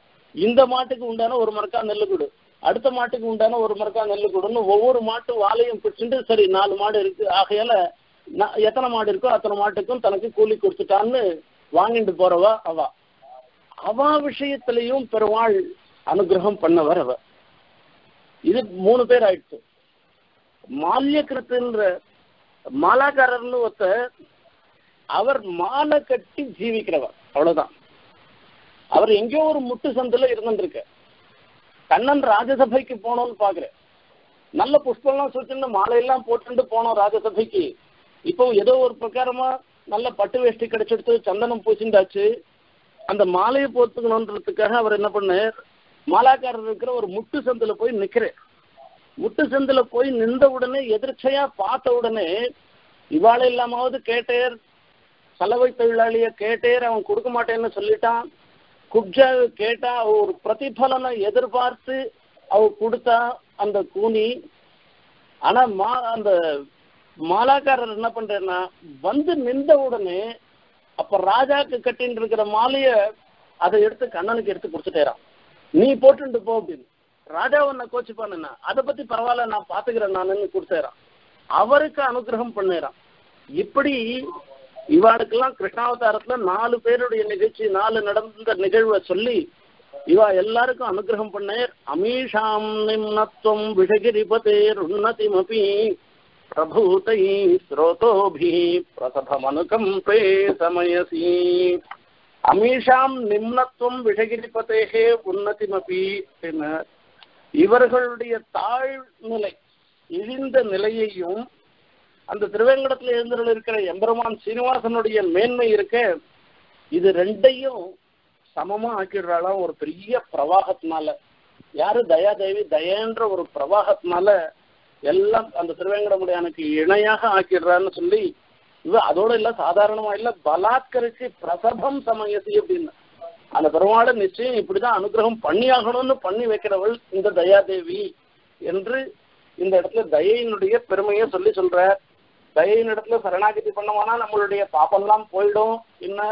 இந்த மாட்டுக்கு உண்டான ஒரு மரக்கா நெல் கொடு. அடுத்த மாட்டுக்கு உண்டான ஒரு மரக்கா நெல்லு கொடுன்னு ஒவ்வொரு மாட்டு வாழையும் பிடிச்சிட்டு சரி நாலு மாடு இருக்கு. ஆகையால நான் எத்தனை மாடு இருக்கோ அத்தனை மாட்டுக்கும் தனக்கு கூலி கொடுத்துட்டான்னு வாங்கிட்டு போறவா அவ. அவ விஷயத்திலையும் பெருமாள் அனுகிரகம் பண்ணவர் அவ. இது மூணு பேர் ஆயிடுச்சு. மால்யகிருத்துன்ற மாலாக்காரர்னு ஒருத்தர் அவர் மாலை கட்டி ஜீவிக்கிறவர். அவ்வளவுதான். அவர் எங்கேயோ ஒரு முட்டு சந்தில இருந்துருக்கு கண்ணன் ராஜசபைக்கு போனோம்னு பாக்குறேன். நல்ல புஷ்பம்லாம் சுத்தின்னு மாலையெல்லாம் போட்டுட்டு போனோம் ராஜசபைக்கு. இப்போ ஏதோ ஒரு பிரகாரமா நல்ல பட்டு வேஷ்டி கிடைச்செடுத்து சந்தனம் பூசிண்டாச்சு. அந்த மாலையை போத்துக்கணுன்றதுக்காக அவர் என்ன பண்ணார்? மாலாக்காரர் இருக்கிற ஒரு முட்டு சந்தில போய் நிக்கிறேன் முட்டு சந்தில போய் நின்ற உடனே எதிர்ச்சையா பார்த்த உடனே இவாள இல்லாமாவது கேட்டேர் சலவை தொழிலாளிய கேட்டேர் அவன் கொடுக்க மாட்டேன்னு சொல்லிட்டான். குப்ஜா கேட்டா அவ ஒரு பிரதிபலனை எதிர்பார்த்து அவ கொடுத்தா அந்த கூனி ஆனா மா அந்த மாலாக்காரர் என்ன பண்றேன்னா வந்து நின்ற உடனே அப்ப ராஜாக்கு கட்டின்னு இருக்கிற மாலைய அதை எடுத்து கண்ணனுக்கு எடுத்து கொடுத்துட்டேறான். நீ போட்டுட்டு போ அப்படின்னு. ராஜா உன்னை கோச்சுப்பானுன்னா அதை பத்தி பரவாயில்ல நான் பாத்துக்கிறேன் நானுன்னு கொடுத்துறான். அவருக்கு அனுகிரகம் பண்ணிடுறான் இப்படி இவாளுக்கெல்லாம் கிருஷ்ணாவதாரத்துல நாலு பேருடைய நிகழ்ச்சி நாலு நடந்த நிகழ்வை சொல்லி இவா எல்லாருக்கும் அனுகிரகம் பண்ணேர். அமீஷாம் நிம்னத்துவம் விஷகிரிபதேர் உன்னதிமபி பிரபூதை ஸ்ரோதோபி பிரசபமனுகம்பே சமயசி அமீஷாம் நிம்னத்துவம் விஷகிரிபதேகே உன்னதிமபி இவர்களுடைய தாழ்நிலை இழிந்த நிலையையும் அந்த திருவேங்கடத்துல எழுந்தருள் இருக்கிற எம்பெருமான் சீனிவாசனுடைய மேன்மை இருக்க இது ரெண்டையும் சமமா ஆக்கிடுறாளாம் ஒரு பெரிய பிரவாகத்தினால. யாரு தயாதேவி தயன்ற ஒரு பிரவாகத்தினால எல்லாம் அந்த திருவேங்கடமுடையானுக்கு இணையாக ஆக்கிடுறான்னு சொல்லி இவ அதோட இல்ல சாதாரணமா இல்ல பலாத்கரிச்சு பிரசபம் சமயசி அப்படின்னு. அந்த பெருமாளை நிச்சயம் இப்படிதான் அனுகிரகம் பண்ணியாகணும்னு பண்ணி வைக்கிறவள் இந்த தயாதேவி என்று இந்த இடத்துல தயையினுடைய பெருமையை சொல்லி சொல்ற தயையின் இடத்துல சரணாகதி பண்ணோம்னா நம்மளுடைய பாப்பெல்லாம் போயிடும். என்ன?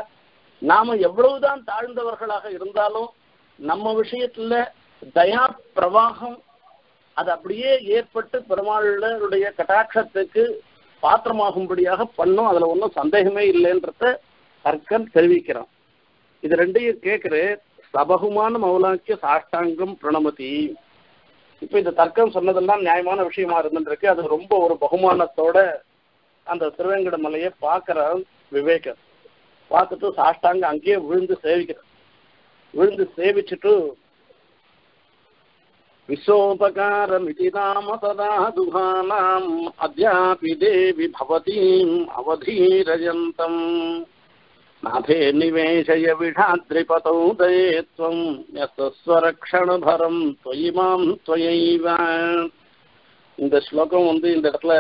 நாம எவ்வளவுதான் தாழ்ந்தவர்களாக இருந்தாலும் நம்ம விஷயத்துல தயா பிரவாகம் அது அப்படியே ஏற்பட்டு பெருமாளுடைய கட்டாட்சத்துக்கு பாத்திரமாகும்படியாக பண்ணும். அதுல ஒன்றும் சந்தேகமே இல்லைன்றத தர்க்கம் தெரிவிக்கிறான். இது ரெண்டையும் கேட்குற சபகுமான மௌலாக்கிய சாஷ்டாங்கம் பிரணமதி. இப்ப இந்த தர்க்கம் சொன்னதெல்லாம் நியாயமான விஷயமா இருந்துருக்கு அது ரொம்ப ஒரு பகுமானத்தோட அந்த திருவேங்கட மலையை பார்க்கிறார் விவேகர் பார்த்துட்டு சாஷ்டாங்க அங்கேயே விழுந்து சேவிக்கிறார் விழுந்து சேவிச்சுட்டு విశ్వోపకారమితి నామ సదా దుహానాం అద్యాపి దేవి భవతీం అవధీరయంతం నాథే నివేశయ విఢాద్రిపతౌ దయేత్వం యస్వరక్షణభరం త్వయి మాం త్వయైవ இந்த ஸ்லோகம் வந்து இந்த இடத்துல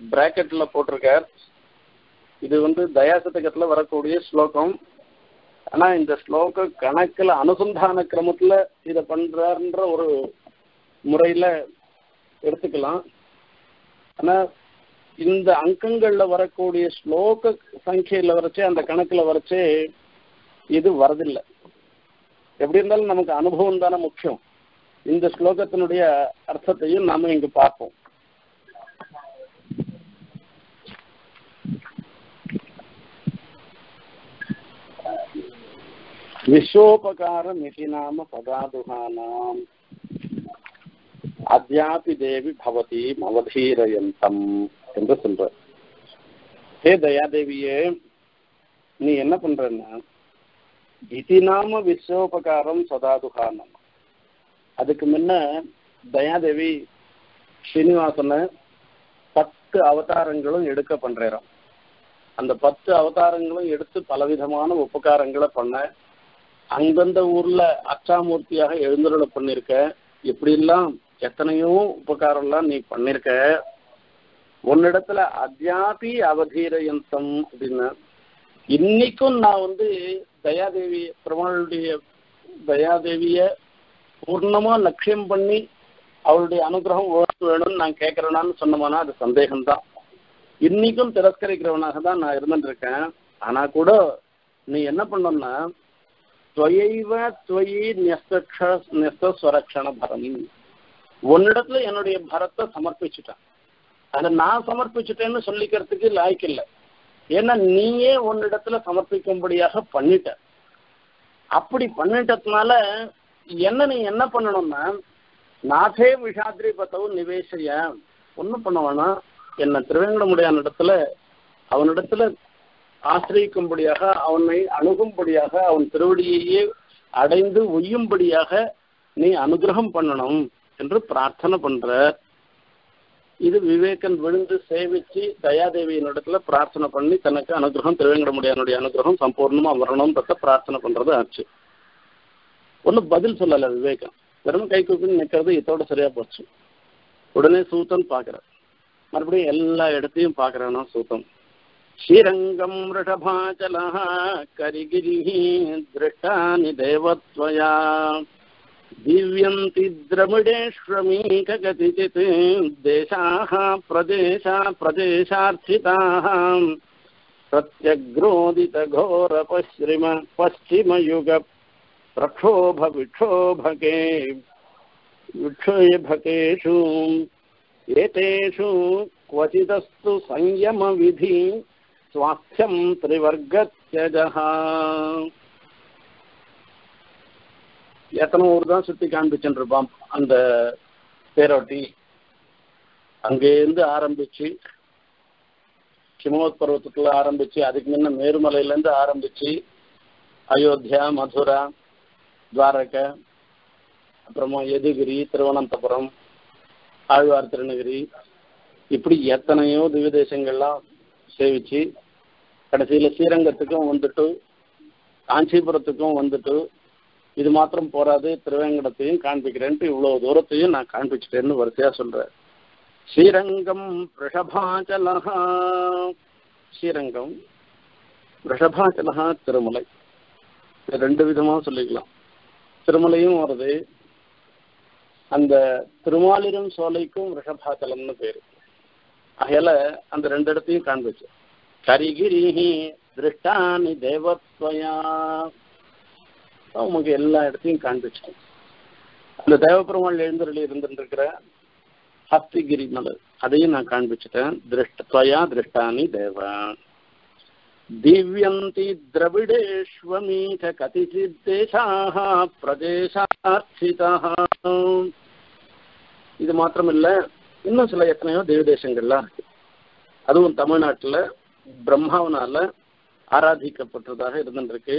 பிராக்கெட்ல போட்டிருக்கார். இது வந்து தயாசதகத்துல வரக்கூடிய ஸ்லோகம். ஆனா இந்த ஸ்லோக கணக்குல அனுசந்தான கிரமத்துல இத பண்றாருன்ற ஒரு முறையில எடுத்துக்கலாம். ஆனா இந்த அங்கங்கள்ல வரக்கூடிய ஸ்லோக சங்கையில வரைச்சே அந்த கணக்குல வரைச்சே இது வரதில்லை. எப்படி இருந்தாலும் நமக்கு அனுபவம் தானே முக்கியம். இந்த ஸ்லோகத்தினுடைய அர்த்தத்தையும் நாம இங்கு பார்ப்போம். விஸ்வோபகாரம் இதி நாம பதாதுகானாம் அத்யாபி தேவி பவதி மவதீரயந்தம் என்று சொல்ற ஹே தயாதேவியே நீ என்ன பண்றன்னா இது நாம விஸ்வோபகாரம் சதாதுகானம் அதுக்கு முன்ன தயாதேவி ஸ்ரீனிவாசனை பத்து அவதாரங்களும் எடுக்க பண்றோம் அந்த பத்து அவதாரங்களும் எடுத்து பலவிதமான உபகாரங்களை பண்ண அந்தந்த ஊர்ல அச்சாமூர்த்தியாக எழுந்தருளை பண்ணிருக்க இப்படிலாம் எத்தனையோ உபகாரம்லாம் நீ பண்ணிருக்க. உன்னிடத்துல அத்தியாபி அவதீரயந்தம் அப்படின்னு இன்னைக்கும் நான் வந்து தயாதேவி பெருமாளுடைய தயாதேவிய பூர்ணமா லட்சியம் பண்ணி அவளுடைய அனுகிரகம் வேணும்னு நான் கேட்கிறேனான்னு சொன்னோம்னா அது சந்தேகம்தான். இன்னைக்கும் திரஸ்கரிக்கிறவனாக தான் நான் இருந்துட்டு இருக்கேன். ஆனா கூட நீ என்ன பண்ணோம்னா துவையைவ துவயி நெஸ்தக்ஷ நெஸ்தஸ்வரக்ஷண பரம் உன்னிடத்துல என்னுடைய பரத்தை சமர்ப்பிச்சுட்டேன். அதை நான் சமர்ப்பிச்சுட்டேன்னு சொல்லிக்கிறதுக்கு லாய்க்கு இல்லை ஏன்னா நீயே உன்னிடத்துல சமர்ப்பிக்கும்படியாக பண்ணிட்ட. அப்படி பண்ணிட்டதுனால என்ன நீ என்ன பண்ணணும்னா நாதே விஷாத்ரி பத்தவும் நிவேசைய ஒன்றும் பண்ண வேணாம். என்ன திருவேங்கடமுடியான இடத்துல அவனிடத்துல ஆசிரியிக்கும்படியாக அவனை அணுகும்படியாக அவன் திருவடியையே அடைந்து ஒய்யும்படியாக நீ அனுகிரகம் பண்ணணும் என்று பிரார்த்தனை பண்ற. இது விவேகன் விழுந்து சேவிச்சு தயாதேவியின் இடத்துல பிரார்த்தனை பண்ணி தனக்கு அனுகிரகம் திருவேங்கடமுடியானுடைய அனுகிரகம் சம்பூர்ணமா வரணும்ன்றத பிரார்த்தனை பண்றது ஆச்சு. ஒன்றும் பதில் சொல்லல விவேகன். வெறும் கை கூப்பின்னு நிற்கிறது இதோட சரியா போச்சு. உடனே சூத்தன் பார்க்குற மறுபடியும் எல்லா இடத்தையும் பார்க்குறானா சூத்தம் श्रीरङ्गम् वृषभाचलः करिगिरिः दृष्टानि देवत्वया। दिव्यन्ति द्रविडेष्वमीकगतिचित्, देशाः प्रदेशा प्रदेशार्थिताः प्रत्यग्रोदितघोरपश्चिम, पश्चिमयुग प्रक्षोभविक्षोभके, विक्षोभकेषु, एतेषु क्वचिदस्तु संयमविधि स्वास्थ्यं त्रिवर्गत्यजः எத்தனை ஊர் தான் சுற்றி காண்பிச்சுட்டு இருப்பான் அந்த பேரோட்டி அங்கேருந்து ஆரம்பிச்சு ஹிமவத் பர்வத்தத்துல ஆரம்பிச்சு அதுக்கு முன்ன மேருமலையிலேருந்து ஆரம்பிச்சு அயோத்தியா மதுரா துவாரகை அப்புறமா எதுகிரி திருவனந்தபுரம் ஆழ்வார் திருநகிரி இப்படி எத்தனையோ திவ்ய தேசங்கள்லாம் சேவிச்சு கடைசியில் ஸ்ரீரங்கத்துக்கும் வந்துட்டு காஞ்சிபுரத்துக்கும் வந்துட்டு இது மாத்திரம் போராது திருவேங்கடத்தையும் காண்பிக்கிறேன்ட்டு இவ்வளவு தூரத்தையும் நான் காண்பிச்சிட்டேன்னு வரிசையா சொல்றேன். ஸ்ரீரங்கம் ரிஷபாச்சலஹா ஸ்ரீரங்கம் ரிஷபாச்சலஹா திருமலை. ரெண்டு விதமா சொல்லிக்கலாம். திருமலையும் வருது. அந்த திருமாலிரும் சோலைக்கும் ரிஷபாச்சலம்னு பேரு. அகையில அந்த ரெண்டு இடத்தையும் காண்பிச்சு. கரிகிரி திருஷ்டானி தேவத்வயா. உமக்கு எல்லா இடத்தையும் காண்பிச்சேன். அந்த தேவபெருமாள் எழுந்தருளி இருந்துருக்கிற ஹஸ்திகிரி மலை அதையும் நான் காண்பிச்சிட்டேன். திருஷ்டத்வயா திருஷ்டானி தேவா. திவ்யந்தி திரவிடேஷ்வமீக கதிச்சித் தேசாக பிரதேசார்த்திதாக இது மாத்திரமில்ல இன்னும் சில எத்தனையோ தேவதேசங்கள்லாம் இருக்கு. அதுவும் தமிழ்நாட்டில் பிரம்மாவனால ஆராதிக்கப்பட்டதாக இருந்துருக்கு.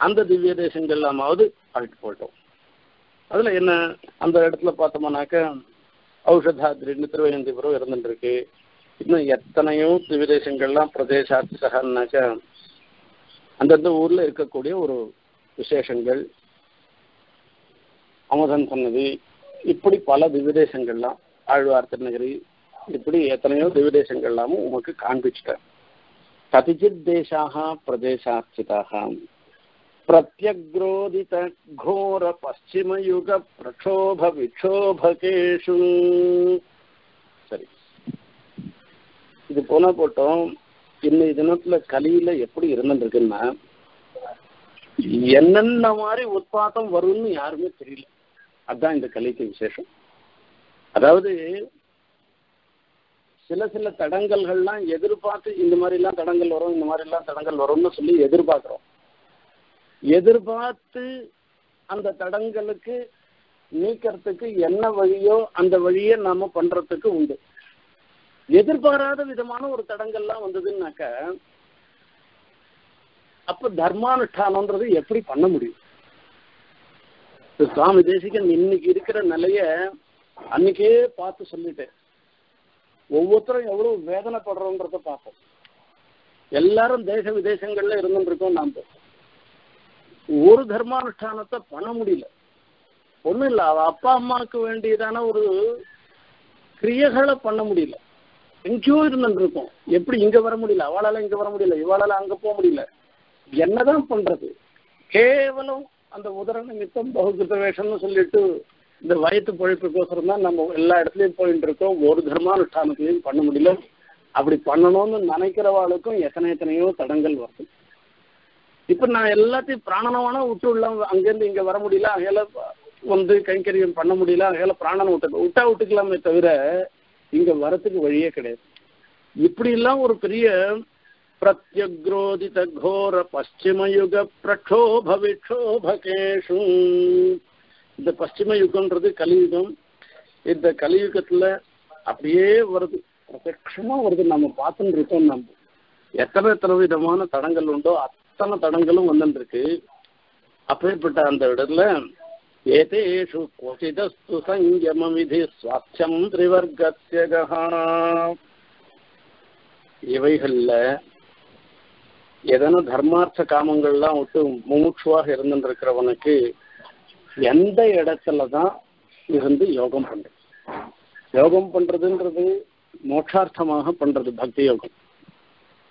அந்த திவ்ய தேசங்கள்லாமாவது அழைத்து போட்டோம். அதுல என்ன அந்த இடத்துல பார்த்தோம்னாக்க ஔஷதாத்ரின்னு திருவயந்திபுரம் இருந்துருக்கு. இன்னும் எத்தனையோ திவ்ய தேசங்கள்லாம் பிரதேசார்த்தி சகன்னாக்க அந்தந்த ஊர்ல இருக்கக்கூடிய ஒரு விசேஷங்கள். அமுதன் சன்னதி இப்படி பல திவ்யதேசங்கள்லாம் ஆழ்வார் திருநகரி இப்படி எத்தனையோ திவ்யதேசங்கள்லாமும் உமக்கு காண்பிச்சிட்டேன் கதிச்சித் தேசாக பிரதேசார்ச்சிதாக. பிரத்யக்ரோதித கோர யுக பிரக்ஷோப விக்ஷோபகேஷு. சரி. இது போனா போட்டோம் இன்னைய தினத்துல கலியில எப்படி இருந்துருக்குன்னா என்னென்ன மாதிரி உற்பாதம் வரும்னு யாருமே தெரியல. அதுதான் இந்த கலிக்கு விசேஷம். அதாவது சில சில தடங்கல்கள்லாம் எதிர்பார்த்து இந்த மாதிரிலாம் தடங்கள் வரும் இந்த மாதிரிலாம் தடங்கள் வரும்னு சொல்லி எதிர்பார்க்குறோம். எதிர்பார்த்து அந்த தடங்களுக்கு நீக்கிறதுக்கு என்ன வழியோ அந்த வழியை நாம பண்றதுக்கு உண்டு. எதிர்பாராத விதமான ஒரு தடங்கள்லாம் வந்ததுன்னாக்க அப்ப தர்மானுஷ்டானம்ன்றது எப்படி பண்ண முடியும்? சுவாமி தேசிகன் இன்னைக்கு இருக்கிற நிலைய அன்னைக்கே பார்த்து சொல்லிட்டேன் ஒவ்வொருத்தரும் எவ்வளவு வேதனைப்படுறோன்றத பார்ப்போம். எல்லாரும் தேச விதேசங்கள்ல இருந்துருக்கோம் நாம. ஒரு தர்மானுஷ்டானத்தை பண்ண முடியல. ஒண்ணும் இல்ல அவ அப்பா அம்மாவுக்கு வேண்டியதான ஒரு கிரியைகளை பண்ண முடியல. எங்கேயோ இருந்துருக்கோம் எப்படி இங்க வர முடியல? அவளால இங்க வர முடியல. இவாளால அங்க போக முடியல. என்னதான் பண்றது? கேவலம் அந்த உதர நிமித்தம் பகுகிருத வேஷம்னு சொல்லிட்டு இந்த வயத்து பொழைப்புக்கோசரம் தான் நம்ம எல்லா இடத்துலயும் போயிட்டு இருக்கோம் ஒரு தர்மானுஷ்டானத்தையும் பண்ண முடியல. அப்படி பண்ணணும்னு நினைக்கிறவாளுக்கும் எத்தனை எத்தனையோ தடங்கள் வருது. இப்ப நான் எல்லாத்தையும் பிராணனமான விட்டு உள்ள அங்கேருந்து இங்க வர முடியல. அகையில வந்து கைங்கரியம் பண்ண முடியல. அகையில பிராணனை விட்டு விட்டா விட்டுக்கலாமே தவிர இங்க வரத்துக்கு வழியே கிடையாது. இப்படி எல்லாம் ஒரு பெரிய பிரத்யக்ரோதித கோர பশ্চিமயுக பிரக்ஷோப விக்ஷோபகேஷு. இந்த பশ্চিம யுகம்ன்றது கலியுகம். இந்த கலியுகத்துல அப்படியே வருது. பிரத்யமா வருது. நம்ம பார்த்துட்டு இருக்கோம் நம்ம. எத்தனை எத்தனை விதமான தடங்கள் உண்டோ அத்தனை தடங்களும் வந்துருக்கு அப்பேற்பட்ட அந்த இடத்துல ஏதேஷு கொசிதஸ்து சங்கம விதி சுவாட்சம் இவைகள்ல எதனா தர்மார்த்த காமங்கள்லாம் விட்டு முமுட்சுவாக இருந்துருக்கிறவனுக்கு எந்த இடத்துல தான் இருந்து யோகம் பண்றது? யோகம் பண்றதுன்றது மோட்சார்த்தமாக பண்றது பக்தி யோகம்.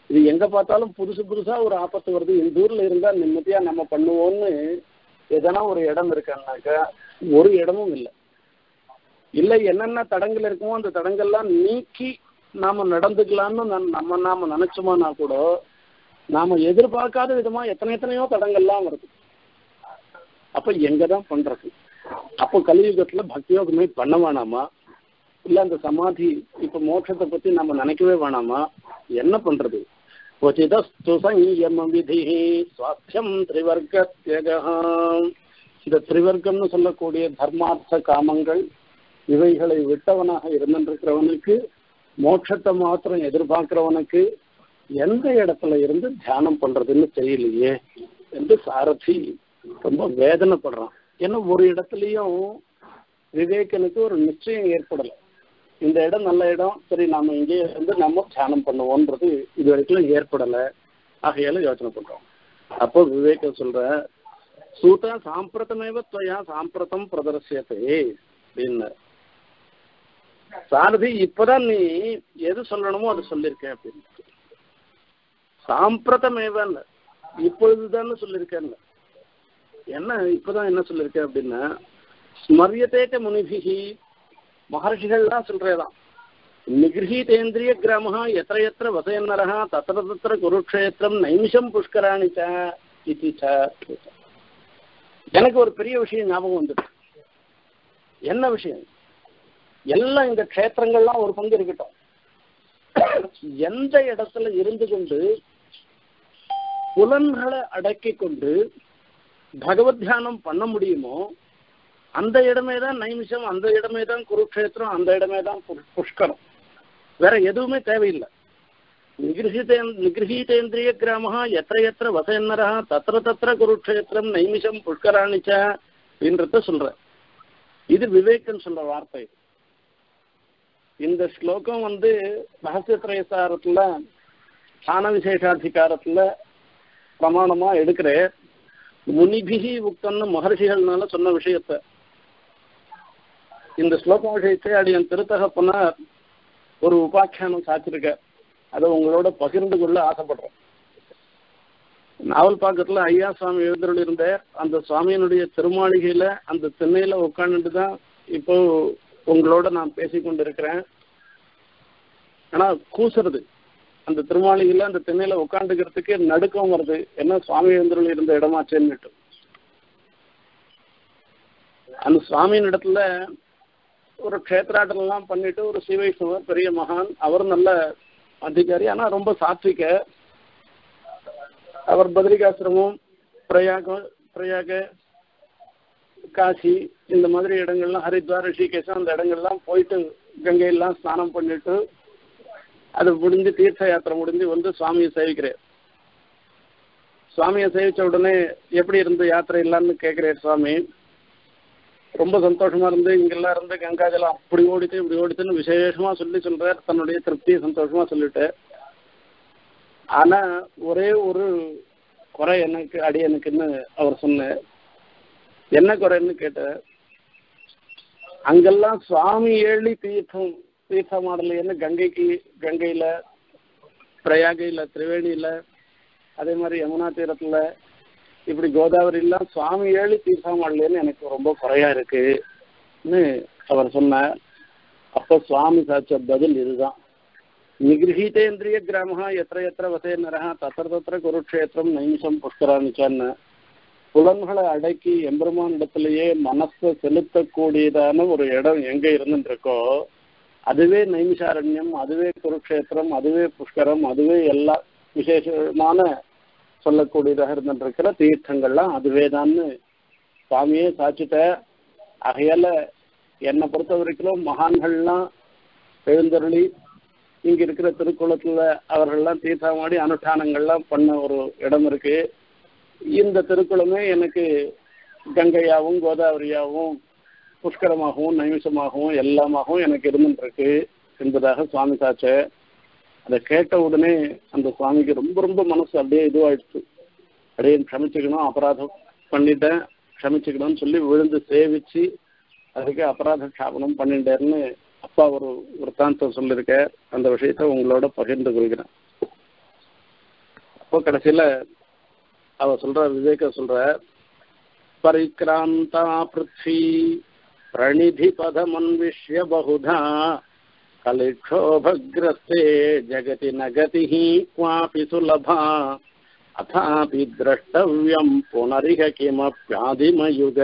இது எங்க பார்த்தாலும் புதுசு புதுசா ஒரு ஆபத்து வருது. இந்த ஊர்ல இருந்தா நிம்மதியா நம்ம பண்ணுவோம்னு எதனா ஒரு இடம் இருக்கான்னாக்கா ஒரு இடமும் இல்லை. இல்லை என்னென்ன தடங்கள் இருக்குமோ அந்த தடங்கள்லாம் நீக்கி நாம நடந்துக்கலாம்னு நம்ம நாம நினைச்சோமானா கூட நாம எதிர்பார்க்காத விதமா எத்தனை எத்தனையோ தடங்கள்லாம் வருது. அப்ப எங்கதான் பண்றது? அப்போ கலியுகத்துல பக்தியோகமே பண்ண வேணாமா? இல்ல அந்த சமாதி இப்ப மோட்சத்தை பத்தி நம்ம நினைக்கவே வேணாமா? என்ன பண்றது? கொச்சிதஸ்து சங்கம விதி சுவாத்தியம் திரிவர்க்க இந்த திரிவர்க்கம்னு சொல்லக்கூடிய தர்மார்த்த காமங்கள் இவைகளை விட்டவனாக இருந்திருக்கிறவனுக்கு மோட்சத்தை மாத்திரம் எதிர்பார்க்கிறவனுக்கு எந்த இடத்துல இருந்து தியானம் பண்றதுன்னு தெரியலையே? என்று சாரதி ரொம்ப வேதனைப்படுறான். ஏன்னா ஒரு இடத்துலயும் விவேகனுக்கு ஒரு நிச்சயம் ஏற்படல. இந்த இடம் நல்ல இடம் சரி நாம இங்கே இருந்து நம்ம தியானம் பண்ணுவோன்றது இது வரைக்கும் ஏற்படல. ஆகையால யோசனை பண்றோம். அப்போ விவேக சொல்ற சூதா சாம்பிரதமேவ துவையா சாம்பிரதம் பிரதர்சியத்தை அப்படின்னு. சாரதி இப்பதான் நீ எது சொல்லணுமோ அது சொல்லியிருக்க அப்படின்னு. சாம்பிரதமேவன் இப்பொழுதுதான் சொல்லியிருக்கேன்னு என்ன இப்பதான் என்ன சொல்லிருக்கேன் அப்படின்னா ஸ்மரியத்தேக்க முனிபிகி மகர்ஷிகள்லாம் சொல்றேதான். நிகிருஹீதேந்திரிய கிராம எத்திர எத்திர வசயன்னரா தத்திர தத்திர குருக்ஷேத்திரம் நைமிஷம் புஷ்கராணி ச ச எனக்கு ஒரு பெரிய விஷயம் ஞாபகம் வந்துட்டு. என்ன விஷயம்? எல்லாம் இந்த க்ஷேத்திரங்கள்லாம் ஒரு பங்கு இருக்கட்டும். எந்த இடத்துல இருந்து கொண்டு புலன்களை அடக்கி கொண்டு பகவத் தியானம் பண்ண முடியுமோ அந்த இடமே தான் நைமிஷம் அந்த இடமே தான் குருக்ஷேத்திரம் அந்த இடமே தான் புஷ்கரம். வேற எதுவுமே தேவையில்லை. நிகிருஹிதே நிகிருஹீதேந்திரிய கிராம எத்த எத்திர வசன்னரா தத்திர தத்திர குருக்ஷேத்திரம் நைமிஷம் புஷ்கராணிச்சா அப்படின்றத சொல்ற. இது விவேகன் சொல்ற வார்த்தை. இந்த ஸ்லோகம் வந்து ரகசியத்திரயசாரத்துல ஸ்தான விசேஷாதிகாரத்துல பிரமாணமா எடுக்கிறேன். முனிபிகி உக்தன்னு மகர்ஷிகள்னால சொன்ன விஷயத்த. இந்த ஸ்லோகம் விஷயத்தை அடியன் திருத்தகப்பனா ஒரு உபாக்கியானம் சாச்சிருக்க அதை உங்களோட பகிர்ந்து கொள்ள ஆசைப்படுறேன் நாவல் பாக்கத்துல ஐயா சுவாமி எழுந்தருள் இருந்த அந்த சுவாமியினுடைய திருமாளிகையில அந்த திண்ணையில உட்காந்துட்டு தான் இப்போ உங்களோட நான் பேசிக் கொண்டிருக்கிறேன் ஆனா கூசுறது. அந்த திருமாளிகையில அந்த திண்ணையில உட்காந்துக்கிறதுக்கு நடுக்கம் வருது. என்ன சுவாமி எழுந்தருள் இருந்த இடமாச்சேன்னுட்டு. அந்த சுவாமியின் இடத்துல ஒரு க்ஷேத்ராட்டம் எல்லாம் பண்ணிட்டு ஒரு சிவைஷ்ணவர் பெரிய மகான் அவர் நல்ல அதிகாரி ஆனா ரொம்ப சாத்விக. அவர் பத்ரிகாசிரமம் பிரயாக பிரயாக காசி இந்த மாதிரி இடங்கள்லாம் ஹரித்வார் ரிஷிகேஷம் அந்த இடங்கள்லாம் போயிட்டு கங்கையெல்லாம் ஸ்நானம் பண்ணிட்டு அது முடிஞ்சு தீர்த்த யாத்திரை முடிஞ்சு வந்து சுவாமியை சேவிக்கிறேன். சுவாமியை சேவிச்ச உடனே எப்படி இருந்து யாத்திரை இல்லைன்னு கேட்கிறேன் சுவாமி. ரொம்ப சந்தோஷமா இருந்து இங்கெல்லாம் இருந்து கங்காஜலம் அப்படி ஓடிட்டு இப்படி ஓடிட்டுன்னு விசேஷமா சொல்லி சொல்றார். தன்னுடைய திருப்தியை சந்தோஷமா சொல்லிட்டு. ஆனா ஒரே ஒரு குறை எனக்கு அடி எனக்குன்னு அவர் சொன்னார். என்ன குறைன்னு கேட்ட அங்கெல்லாம் சுவாமி ஏழி தீர்த்தம் தீர்த்தம் ஆடலைன்னு கங்கைக்கு கங்கையில பிரயாகையில திரிவேணியில அதே மாதிரி யமுனா தீரத்துல இப்படி கோதாவரிலாம் சுவாமி ஏழு தீர்த்தா ஆடலைன்னு எனக்கு ரொம்ப குறையா இருக்குன்னு அவர் சொன்னார். அப்ப சுவாமி சாச்ச பதில் இதுதான். நிகிருஹீதேந்திரிய கிராம எத்திர எத்திர வசேனரா தத்திர தத்திர குருக்ஷேத்திரம் நைமிஷம் புஷ்கரானிச்சான்னு புலன்களை அடக்கி எம்பெருமான் இடத்துலயே மனசை செலுத்தக்கூடியதான ஒரு இடம் எங்க இருந்துருக்கோ அதுவே நைமிஷாரண்யம் அதுவே குருக்ஷேத்திரம் அதுவே புஷ்கரம் அதுவே எல்லா விசேஷமான சொல்லக்கூடியதாக இருந்துருக்கிற தீர்த்தங்கள்லாம் அதுவே தான்னு சுவாமியே சாட்சிட்ட ஆகையால என்னை பொறுத்த வரைக்கும் மகான்கள்லாம் எழுந்தருளி இங்க இருக்கிற திருக்குளத்துல அவர்கள்லாம் தீர்த்தமாடி அனுஷ்டானங்கள்லாம் பண்ண ஒரு இடம் இருக்கு. இந்த திருக்குளமே எனக்கு கங்கையாகவும் கோதாவரியாகவும் புஷ்கரமாகவும் நைமிஷமாகவும் எல்லாமாகவும் எனக்கு இருந்துருக்கு என்பதாக சுவாமி சாச்ச அதை கேட்ட உடனே அந்த சுவாமிக்கு ரொம்ப ரொம்ப மனசு அப்படியே இதுவாயிடுச்சு. அப்படியே க்ஷமிச்சுக்கணும் அபராதம் பண்ணிட்டேன் க்ஷமிச்சுக்கணும்னு சொல்லி விழுந்து சேவிச்சு அதுக்கு அபராத ஷாபனம் பண்ணிட்டேன்னு அப்பா ஒரு விற்த்தாந்தம் சொல்லியிருக்க அந்த விஷயத்த உங்களோட பகிர்ந்து கொள்கிறேன். அப்போ கடைசியில் அவ சொல்ற விவேக சொல்ற பரிக்ராந்தா பிருத்வி பிரணிதி பதமன்விஷ்ய பகுதா கலிக்ஷோபகிரஸ்தே ஜகதி நகதி क्वापि சுலபா अथापि द्रष्टव्यं पुनरिह किमप्यादिमयुग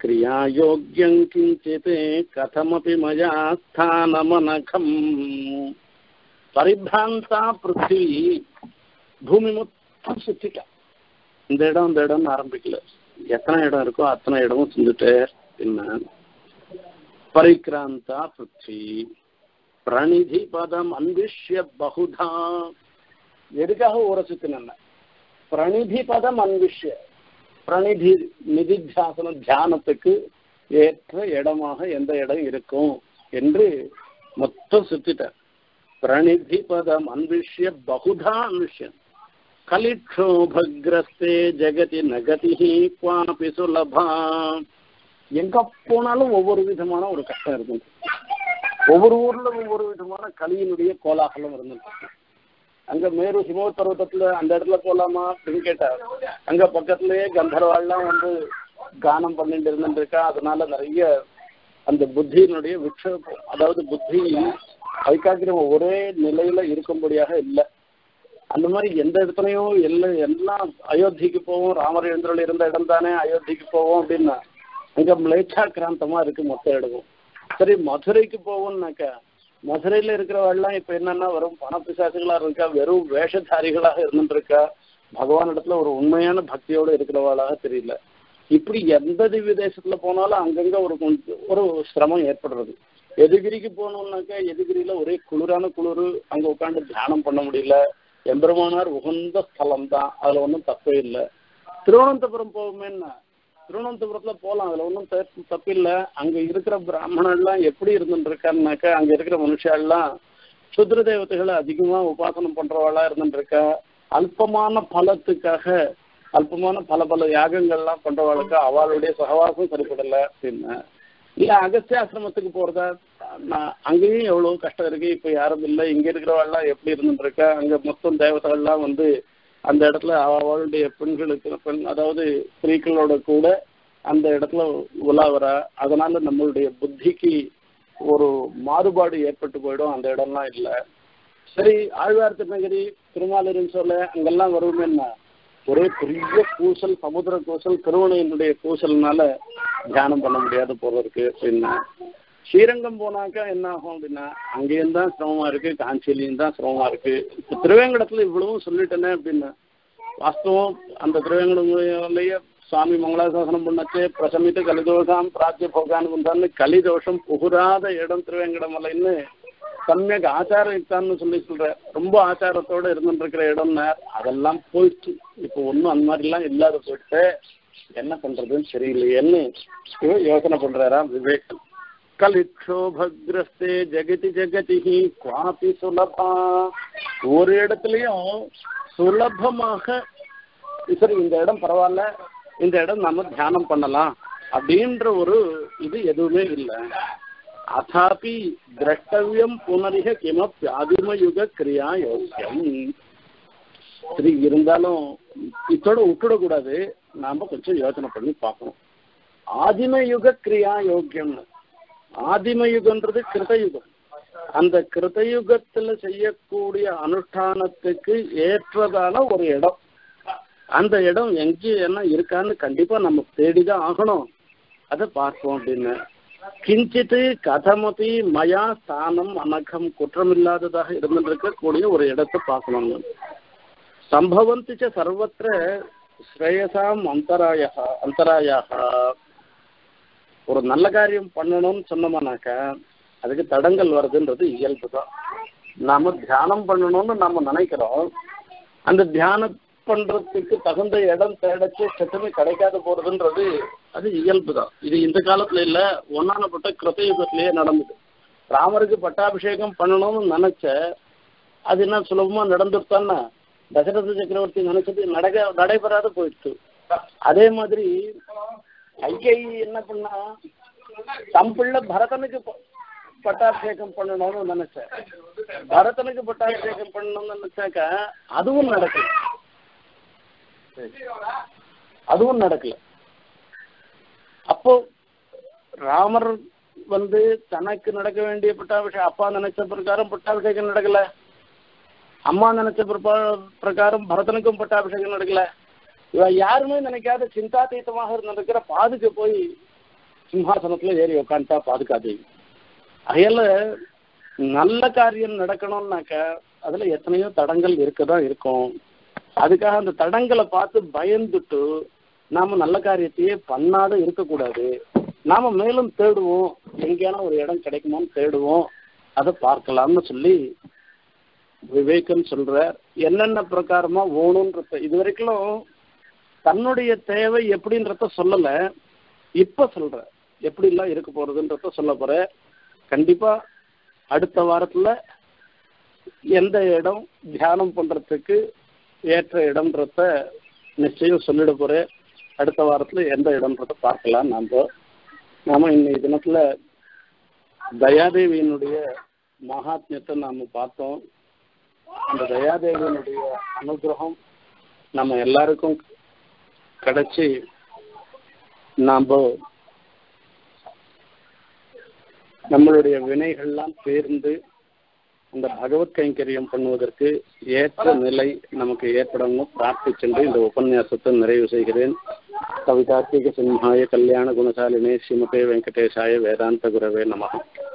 क्रियायोग्यं किञ्चित् कथमपि मया स्थानमनखम् பரிபிராந்தா பிருத்திவி பூமி மொத்தம் சுத்திட்டா இந்த இடம் இந்த இடம்னு ஆரம்பிக்கல எத்தனை இடம் இருக்கோ அத்தனை இடமும் செஞ்சுட்டு என்ன பரிக்ராந்தா பிருத்வி பிரணிதி பதம் அன்விஷ்ய பகுதா. எதுக்காக ஊற சுத்தின பிரணிதி பதம் அன்விஷ்ய. பிரணிதி நிதித்தியாசன தியானத்துக்கு ஏற்ற இடமாக எந்த இடம் இருக்கும் என்று மொத்தம் சுத்திட்டார் பிரணிதி பதம் அன்விஷ்ய பகுதா அன்விஷ்யம் கலிக்ஷோபகிரஸ்தே ஜெகதி நகதி குவாபி சுலபா. எங்க போனாலும் ஒவ்வொரு விதமான ஒரு கஷ்டம் இருக்கும். ஒவ்வொரு ஊர்ல ஒவ்வொரு விதமான கலியினுடைய கோலாகலம் இருந்துட்டு அங்க மேரு ஹிமவத் பர்வதத்துல அந்த இடத்துல போலாமா அப்படின்னு கேட்டார் அங்க பக்கத்துலயே கந்தர்வாள்லாம் வந்து கானம் பண்ணிட்டு இருந்துட்டு இருக்கா அதனால நிறைய அந்த புத்தியினுடைய விக்ஷேபம் அதாவது புத்தி வைக்காக்கிரம் ஒரே நிலையில இருக்கும்படியாக இல்லை. அந்த மாதிரி எந்த இடத்துலயும் எல்லாம் எல்லாம் அயோத்திக்கு போவோம் ராமர் எழுந்தருள் இருந்த இடம் தானே அயோத்திக்கு போவோம் அப்படின்னா அங்க மிளேச்சா கிராந்தமா இருக்கு மொத்த இடமும். சரி மதுரைக்கு போவோம்னாக்க மதுரையில இருக்கிறவெல்லாம் இப்ப என்னன்னா வெறும் பணப்பிசாசுகளா இருக்கா வெறும் வேஷதாரிகளாக இருந்துருக்கா? பகவான் இடத்துல ஒரு உண்மையான பக்தியோட இருக்கிறவாளாக தெரியல. இப்படி எந்த திவ்ய தேசத்துல போனாலும் அங்கங்க ஒரு கொஞ்சம் ஒரு சிரமம் ஏற்படுறது. எதுகிரிக்கு போனோம்னாக்கா எதுகிரியில ஒரே குளிரான குளிர் அங்க உட்காந்து தியானம் பண்ண முடியல. எம்பெருமானார் உகந்த ஸ்தலம் தான் அதுல ஒன்றும் தப்பே இல்லை. திருவனந்தபுரம் போவோமேன்னா திருவனந்தபுரத்துல போகலாம் அதுல ஒன்றும் தப்பு இல்லை. அங்க இருக்கிற பிராமணர்லாம் எப்படி இருந்துட்டு இருக்காருனாக்கா அங்க இருக்கிற மனுஷாலாம் சுத்ர தேவதைகளை அதிகமா உபாசனம் பண்றவளா இருந்துட்டு இருக்கா அல்பமான பலத்துக்காக அல்பமான பல பல யாகங்கள்லாம் பண்றவாளுக்கு அவளுடைய சகவாசம் சரிப்படல அப்படின்னு. இல்ல அகஸ்திய ஆசிரமத்துக்கு போறதா? நான் அங்கேயும் எவ்வளவு கஷ்டம் இருக்கு. இப்ப யாரும் இல்லை. இங்க இருக்கிறவாள்லாம் எப்படி இருந்துட்டு இருக்கா அங்க மொத்தம் தேவதைகள்லாம் வந்து அந்த இடத்துல அவளுடைய பெண்களுக்கு பெண் அதாவது ஸ்திரீகளோட கூட அந்த இடத்துல உலாவரா அதனால நம்மளுடைய புத்திக்கு ஒரு மாறுபாடு ஏற்பட்டு போயிடும் அந்த இடம்லாம் இல்லை. சரி ஆழ்வார் திருநகரி திருமாலிருன்னு சொல்ல அங்கெல்லாம் வருவோமேன்னா ஒரே பெரிய பூசல் சமுத்திர கூசல் திருவணையினுடைய கூசல்னால தியானம் பண்ண முடியாது போல இருக்கு அப்படின்னா. ஸ்ரீரங்கம் போனாக்கா என்ன ஆகும் அப்படின்னா அங்கேயும் தான் சிரமமா இருக்கு காஞ்சியிலையும் தான் சிரமமா இருக்கு. இப்போ திருவேங்கடத்துல இவ்வளவும் சொல்லிட்டேனே அப்படின்னா வாஸ்தவம் அந்த திருவேங்கடம்லயே சுவாமி மங்களாசாசனம் பண்ணச்சே பிரசமித்து கலிதோஷம் பிராத்திய போகான்னு வந்தான்னு கலிதோஷம் புகுராத இடம் திருவேங்கடமலைன்னு சமயக் இருக்கான்னு சொல்லி சொல்ற ரொம்ப ஆச்சாரத்தோட இருந்துட்டு இருக்கிற இடம்னா அதெல்லாம் போயிடுச்சு. இப்போ ஒன்றும் அந்த மாதிரிலாம் இல்லாத போயிட்டு என்ன பண்றதுன்னு தெரியலையேன்னு யோசனை யோசனை பண்றாராம் கலிக்ஷோ பக்ரஸ்தே ஜெகதி ஜெகதி குவாபி சுலபா. ஒரு இடத்துலயும் சுலபமாக சரி இந்த இடம் பரவாயில்ல இந்த இடம் நம்ம தியானம் பண்ணலாம் அப்படின்ற ஒரு இது எதுவுமே இல்லை. அதாபி திரஷ்டவியம் புனரிக கிமப் அதிமயுக கிரியா யோக்கியம் சரி இருந்தாலும் இதோட விட்டுடக்கூடாது. நாம கொஞ்சம் யோசனை பண்ணி பார்க்கணும். ஆதிமயுக கிரியா யோக்கியம்னு ஆதிமயுகன்றது கிருதயுகம். அந்த கிருதயுகத்துல செய்யக்கூடிய அனுஷ்டானத்துக்கு ஏற்றதான ஒரு இடம். அந்த இடம் எங்கே என்ன இருக்கான்னு கண்டிப்பா நம்ம தேடிதான் ஆகணும். அதை பார்ப்போம் அப்படின்னு. கிஞ்சித்து கதமதி மயா ஸ்தானம் அனகம் குற்றமில்லாததாக இருந்திருக்கக்கூடிய ஒரு இடத்தை பார்க்கணும். சம்பவந்தி சர்வத்திர ஸ்ரேயசாம் அந்தராய அந்தராயாக ஒரு நல்ல காரியம் பண்ணணும்னு சொன்னோம்னாக்கா அதுக்கு தடங்கள் வருதுன்றது இயல்பு தான் நாம தியானம் பண்ணணும்னு நாம நினைக்கிறோம். அந்த தியானம் பண்றதுக்கு தகுந்த இடம் தேடச்சு சட்டமே கிடைக்காத போறதுன்றது அது இயல்பு தான் இது இந்த காலத்துல இல்ல ஒன்னானப்பட்ட கிருத்தயுகத்திலேயே நடந்தது. ராமருக்கு பட்டாபிஷேகம் பண்ணணும்னு நினைச்ச அது என்ன சுலபமா நடந்துருத்தான்னா தசரத சக்கரவர்த்தி நினைச்சது நடக்க நடைபெறாத போயிடுச்சு. அதே மாதிரி ஐயை என்ன பண்ணா? தம் பிள்ளை பரதனுக்கு பட்டாபிஷேகம் பண்ணணும்னு நினைச்சேன் பரதனுக்கு பட்டாபிஷேகம் பண்ணணும்னு நினைச்சாக்க அதுவும் நடக்கல. அதுவும் நடக்கல. அப்போ ராமர் வந்து தனக்கு நடக்க வேண்டிய பட்டாபிஷேகம் அப்பா நினைச்ச பிரகாரம் பட்டாபிஷேகம் நடக்கல. அம்மா நினைச்ச பிரகாரம் பரதனுக்கும் பட்டாபிஷேகம் நடக்கல. இவ யாருமே நினைக்காத சிந்தாதீத்தமாக இருந்திருக்கிற பாதுக்கு போய் சிம்ஹாசனத்துல ஏறி உட்காந்துட்டா பாதுகாதேவி அயல நல்ல காரியம் நடக்கணும்னாக்க அதுல எத்தனையோ தடங்கள் இருக்கதான் இருக்கும். அதுக்காக அந்த தடங்களை பார்த்து பயந்துட்டு நாம நல்ல காரியத்தையே பண்ணாத இருக்கக்கூடாது. நாம மேலும் தேடுவோம். எங்கேயான ஒரு இடம் கிடைக்குமோன்னு தேடுவோம். அதை பார்க்கலாம்னு சொல்லி விவேகன் சொல்ற என்னென்ன பிரகாரமா ஓணுன்றத இது வரைக்கும் தன்னுடைய தேவை எப்படின்றத சொல்லல. இப்ப சொல்ற எப்படிலாம் இருக்க போறதுன்றத சொல்ல போற. கண்டிப்பா அடுத்த வாரத்துல எந்த இடம் தியானம் பண்றதுக்கு ஏற்ற இடம்ன்றத நிச்சயம் சொல்லிட போறேன். அடுத்த வாரத்துல எந்த இடம்ன்றத பார்க்கலாம் நாம. நாம இன்னைக்கு தினத்துல தயாதேவியினுடைய மகாத்மியத்தை நாம பார்த்தோம். அந்த தயாதேவியினுடைய அனுகிரகம் நம்ம எல்லாருக்கும் கிடைச்சி நாம் நம்மளுடைய வினைகள்லாம் சேர்ந்து அந்த பகவத் கைங்கரியம் பண்ணுவதற்கு ஏற்ற நிலை நமக்கு ஏற்படணும். பிரார்த்திச்சென்று இந்த உபன்யாசத்தை நிறைவு செய்கிறேன். கவிதார்த்திக சிம்ஹாய கல்யாண குணசாலினே ஸ்ரீமதே வெங்கடேஷாய வேதாந்த குரவே நமகம்